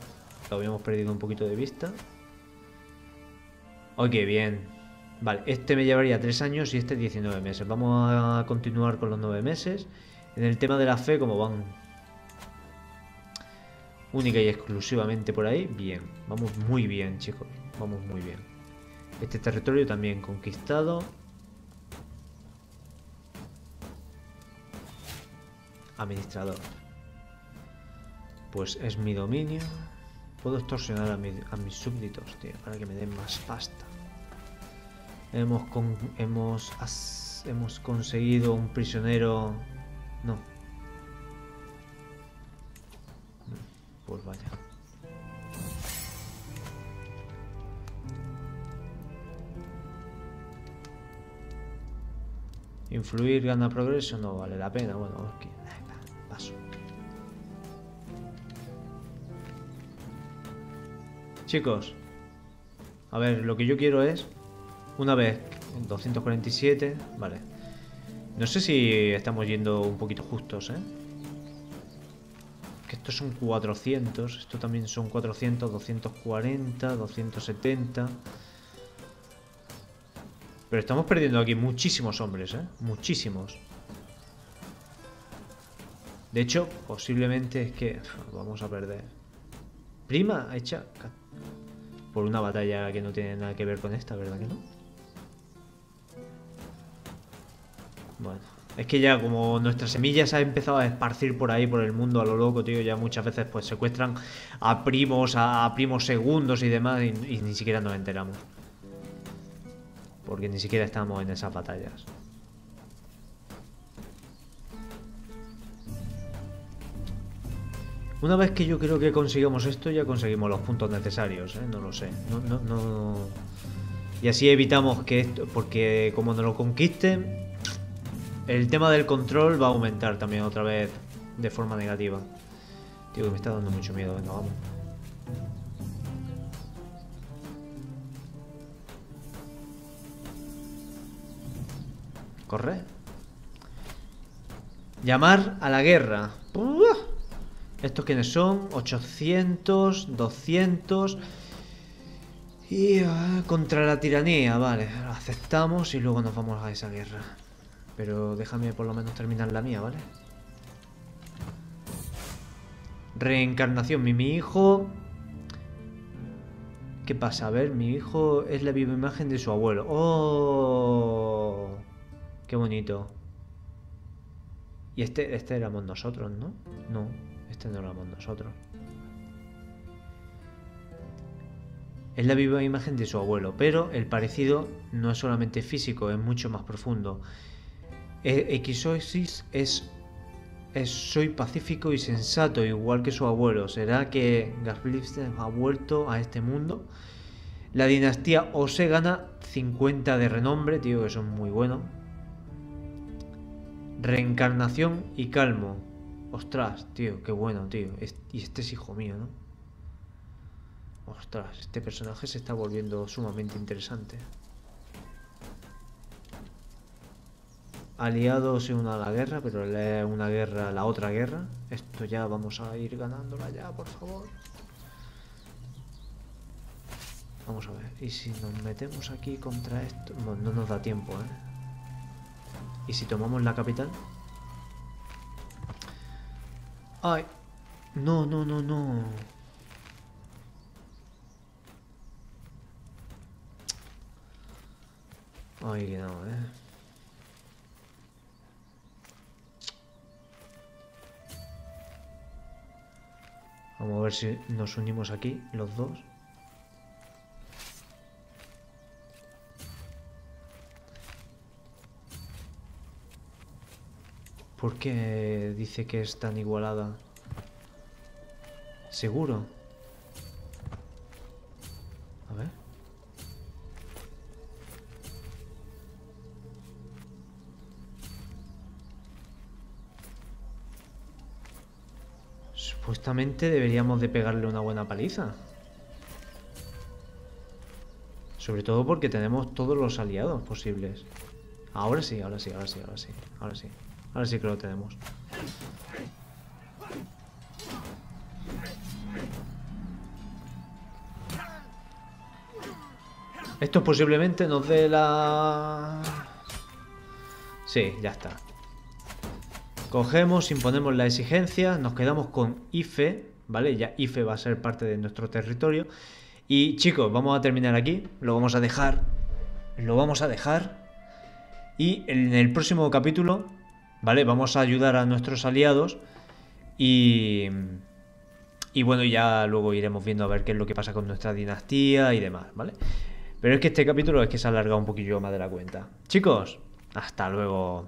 S1: lo habíamos perdido un poquito de vista. Ok, bien. Vale, este me llevaría 3 años y este 19 meses. Vamos a continuar con los 9 meses. En el tema de la fe, como van única y exclusivamente por ahí, bien. Vamos muy bien, chicos. Vamos muy bien. Este territorio también conquistado. Administrador. Pues es mi dominio. Puedo extorsionar a, mis súbditos, tío, para que me den más pasta. Hemos, hemos, hemos conseguido un prisionero... No, Pues vaya. Influir gana progreso, no vale la pena. Bueno, aquí, paso. Chicos, a ver, lo que yo quiero es, una vez, 247, vale. No sé si estamos yendo un poquito justos, ¿eh? Estos son 400. Esto también son 400, 240, 270. Pero estamos perdiendo aquí muchísimos hombres, ¿eh? Muchísimos. De hecho, posiblemente es que vamos a perder. Prima hecha por una batalla que no tiene nada que ver con esta, ¿verdad que no? Bueno, Es que ya como nuestra semilla se ha empezado a esparcir por ahí, por el mundo a lo loco, tío, ya muchas veces pues secuestran a primos, a, primos segundos y demás y, y ni siquiera nos enteramos. Porque ni siquiera estamos en esas batallas. Una vez que yo creo que consigamos esto, ya conseguimos los puntos necesarios, ¿eh? No lo sé. No, no, no... Y así evitamos que esto... Porque como nos lo conquisten, el tema del control va a aumentar también otra vez de forma negativa. Tío, que me está dando mucho miedo. Venga, vamos. Corre. Llamar a la guerra. ¿Estos quiénes son? 800, 200... Y ah, contra la tiranía, vale. Aceptamos y luego nos vamos a esa guerra. Pero déjame por lo menos terminar la mía, ¿vale? Reencarnación. Mi, mi hijo... ¿Qué pasa? A ver, mi hijo es la viva imagen de su abuelo. ¡Oh! ¡Qué bonito! Y este, este éramos nosotros, ¿no? No. Este no éramos nosotros. Es la viva imagen de su abuelo, pero el parecido no es solamente físico, es mucho más profundo. Exosis es, es soy pacífico y sensato, igual que su abuelo. ¿Será que Gasbliften ha vuelto a este mundo? La dinastía Ose gana 50 de renombre, tío, que es muy bueno. Reencarnación y calmo. Ostras, tío, qué bueno, tío. Y este es hijo mío, ¿no? Ostras, este personaje se está volviendo sumamente interesante. Aliados se una la guerra, pero una guerra, la otra guerra. Esto ya vamos a ir ganándola ya, por favor. Vamos a ver. ¿Y si nos metemos aquí contra esto? no nos da tiempo, ¿eh? ¿Y si tomamos la capital? Ay. No, no, no, no. Ay, que no, eh. Vamos a ver si nos unimos aquí, los dos. ¿Por qué dice que es tan igualada? ¿Seguro? A ver. Supuestamente deberíamos de pegarle una buena paliza. Sobre todo porque tenemos todos los aliados posibles. Ahora sí, ahora sí, ahora sí, ahora sí, ahora sí. Ahora sí que lo tenemos. Esto posiblemente nos dé la... Sí, ya está. Cogemos, imponemos la exigencia, nos quedamos con IFE, ¿vale? Ya IFE va a ser parte de nuestro territorio. Y chicos, vamos a terminar aquí. Lo vamos a dejar. Lo vamos a dejar. Y en el próximo capítulo ¿vale? Vamos a ayudar a nuestros aliados y, y bueno, ya luego iremos viendo a ver qué es lo que pasa con nuestra dinastía y demás, ¿vale? Pero es que este capítulo es que se ha alargado un poquillo más de la cuenta. Chicos, hasta luego.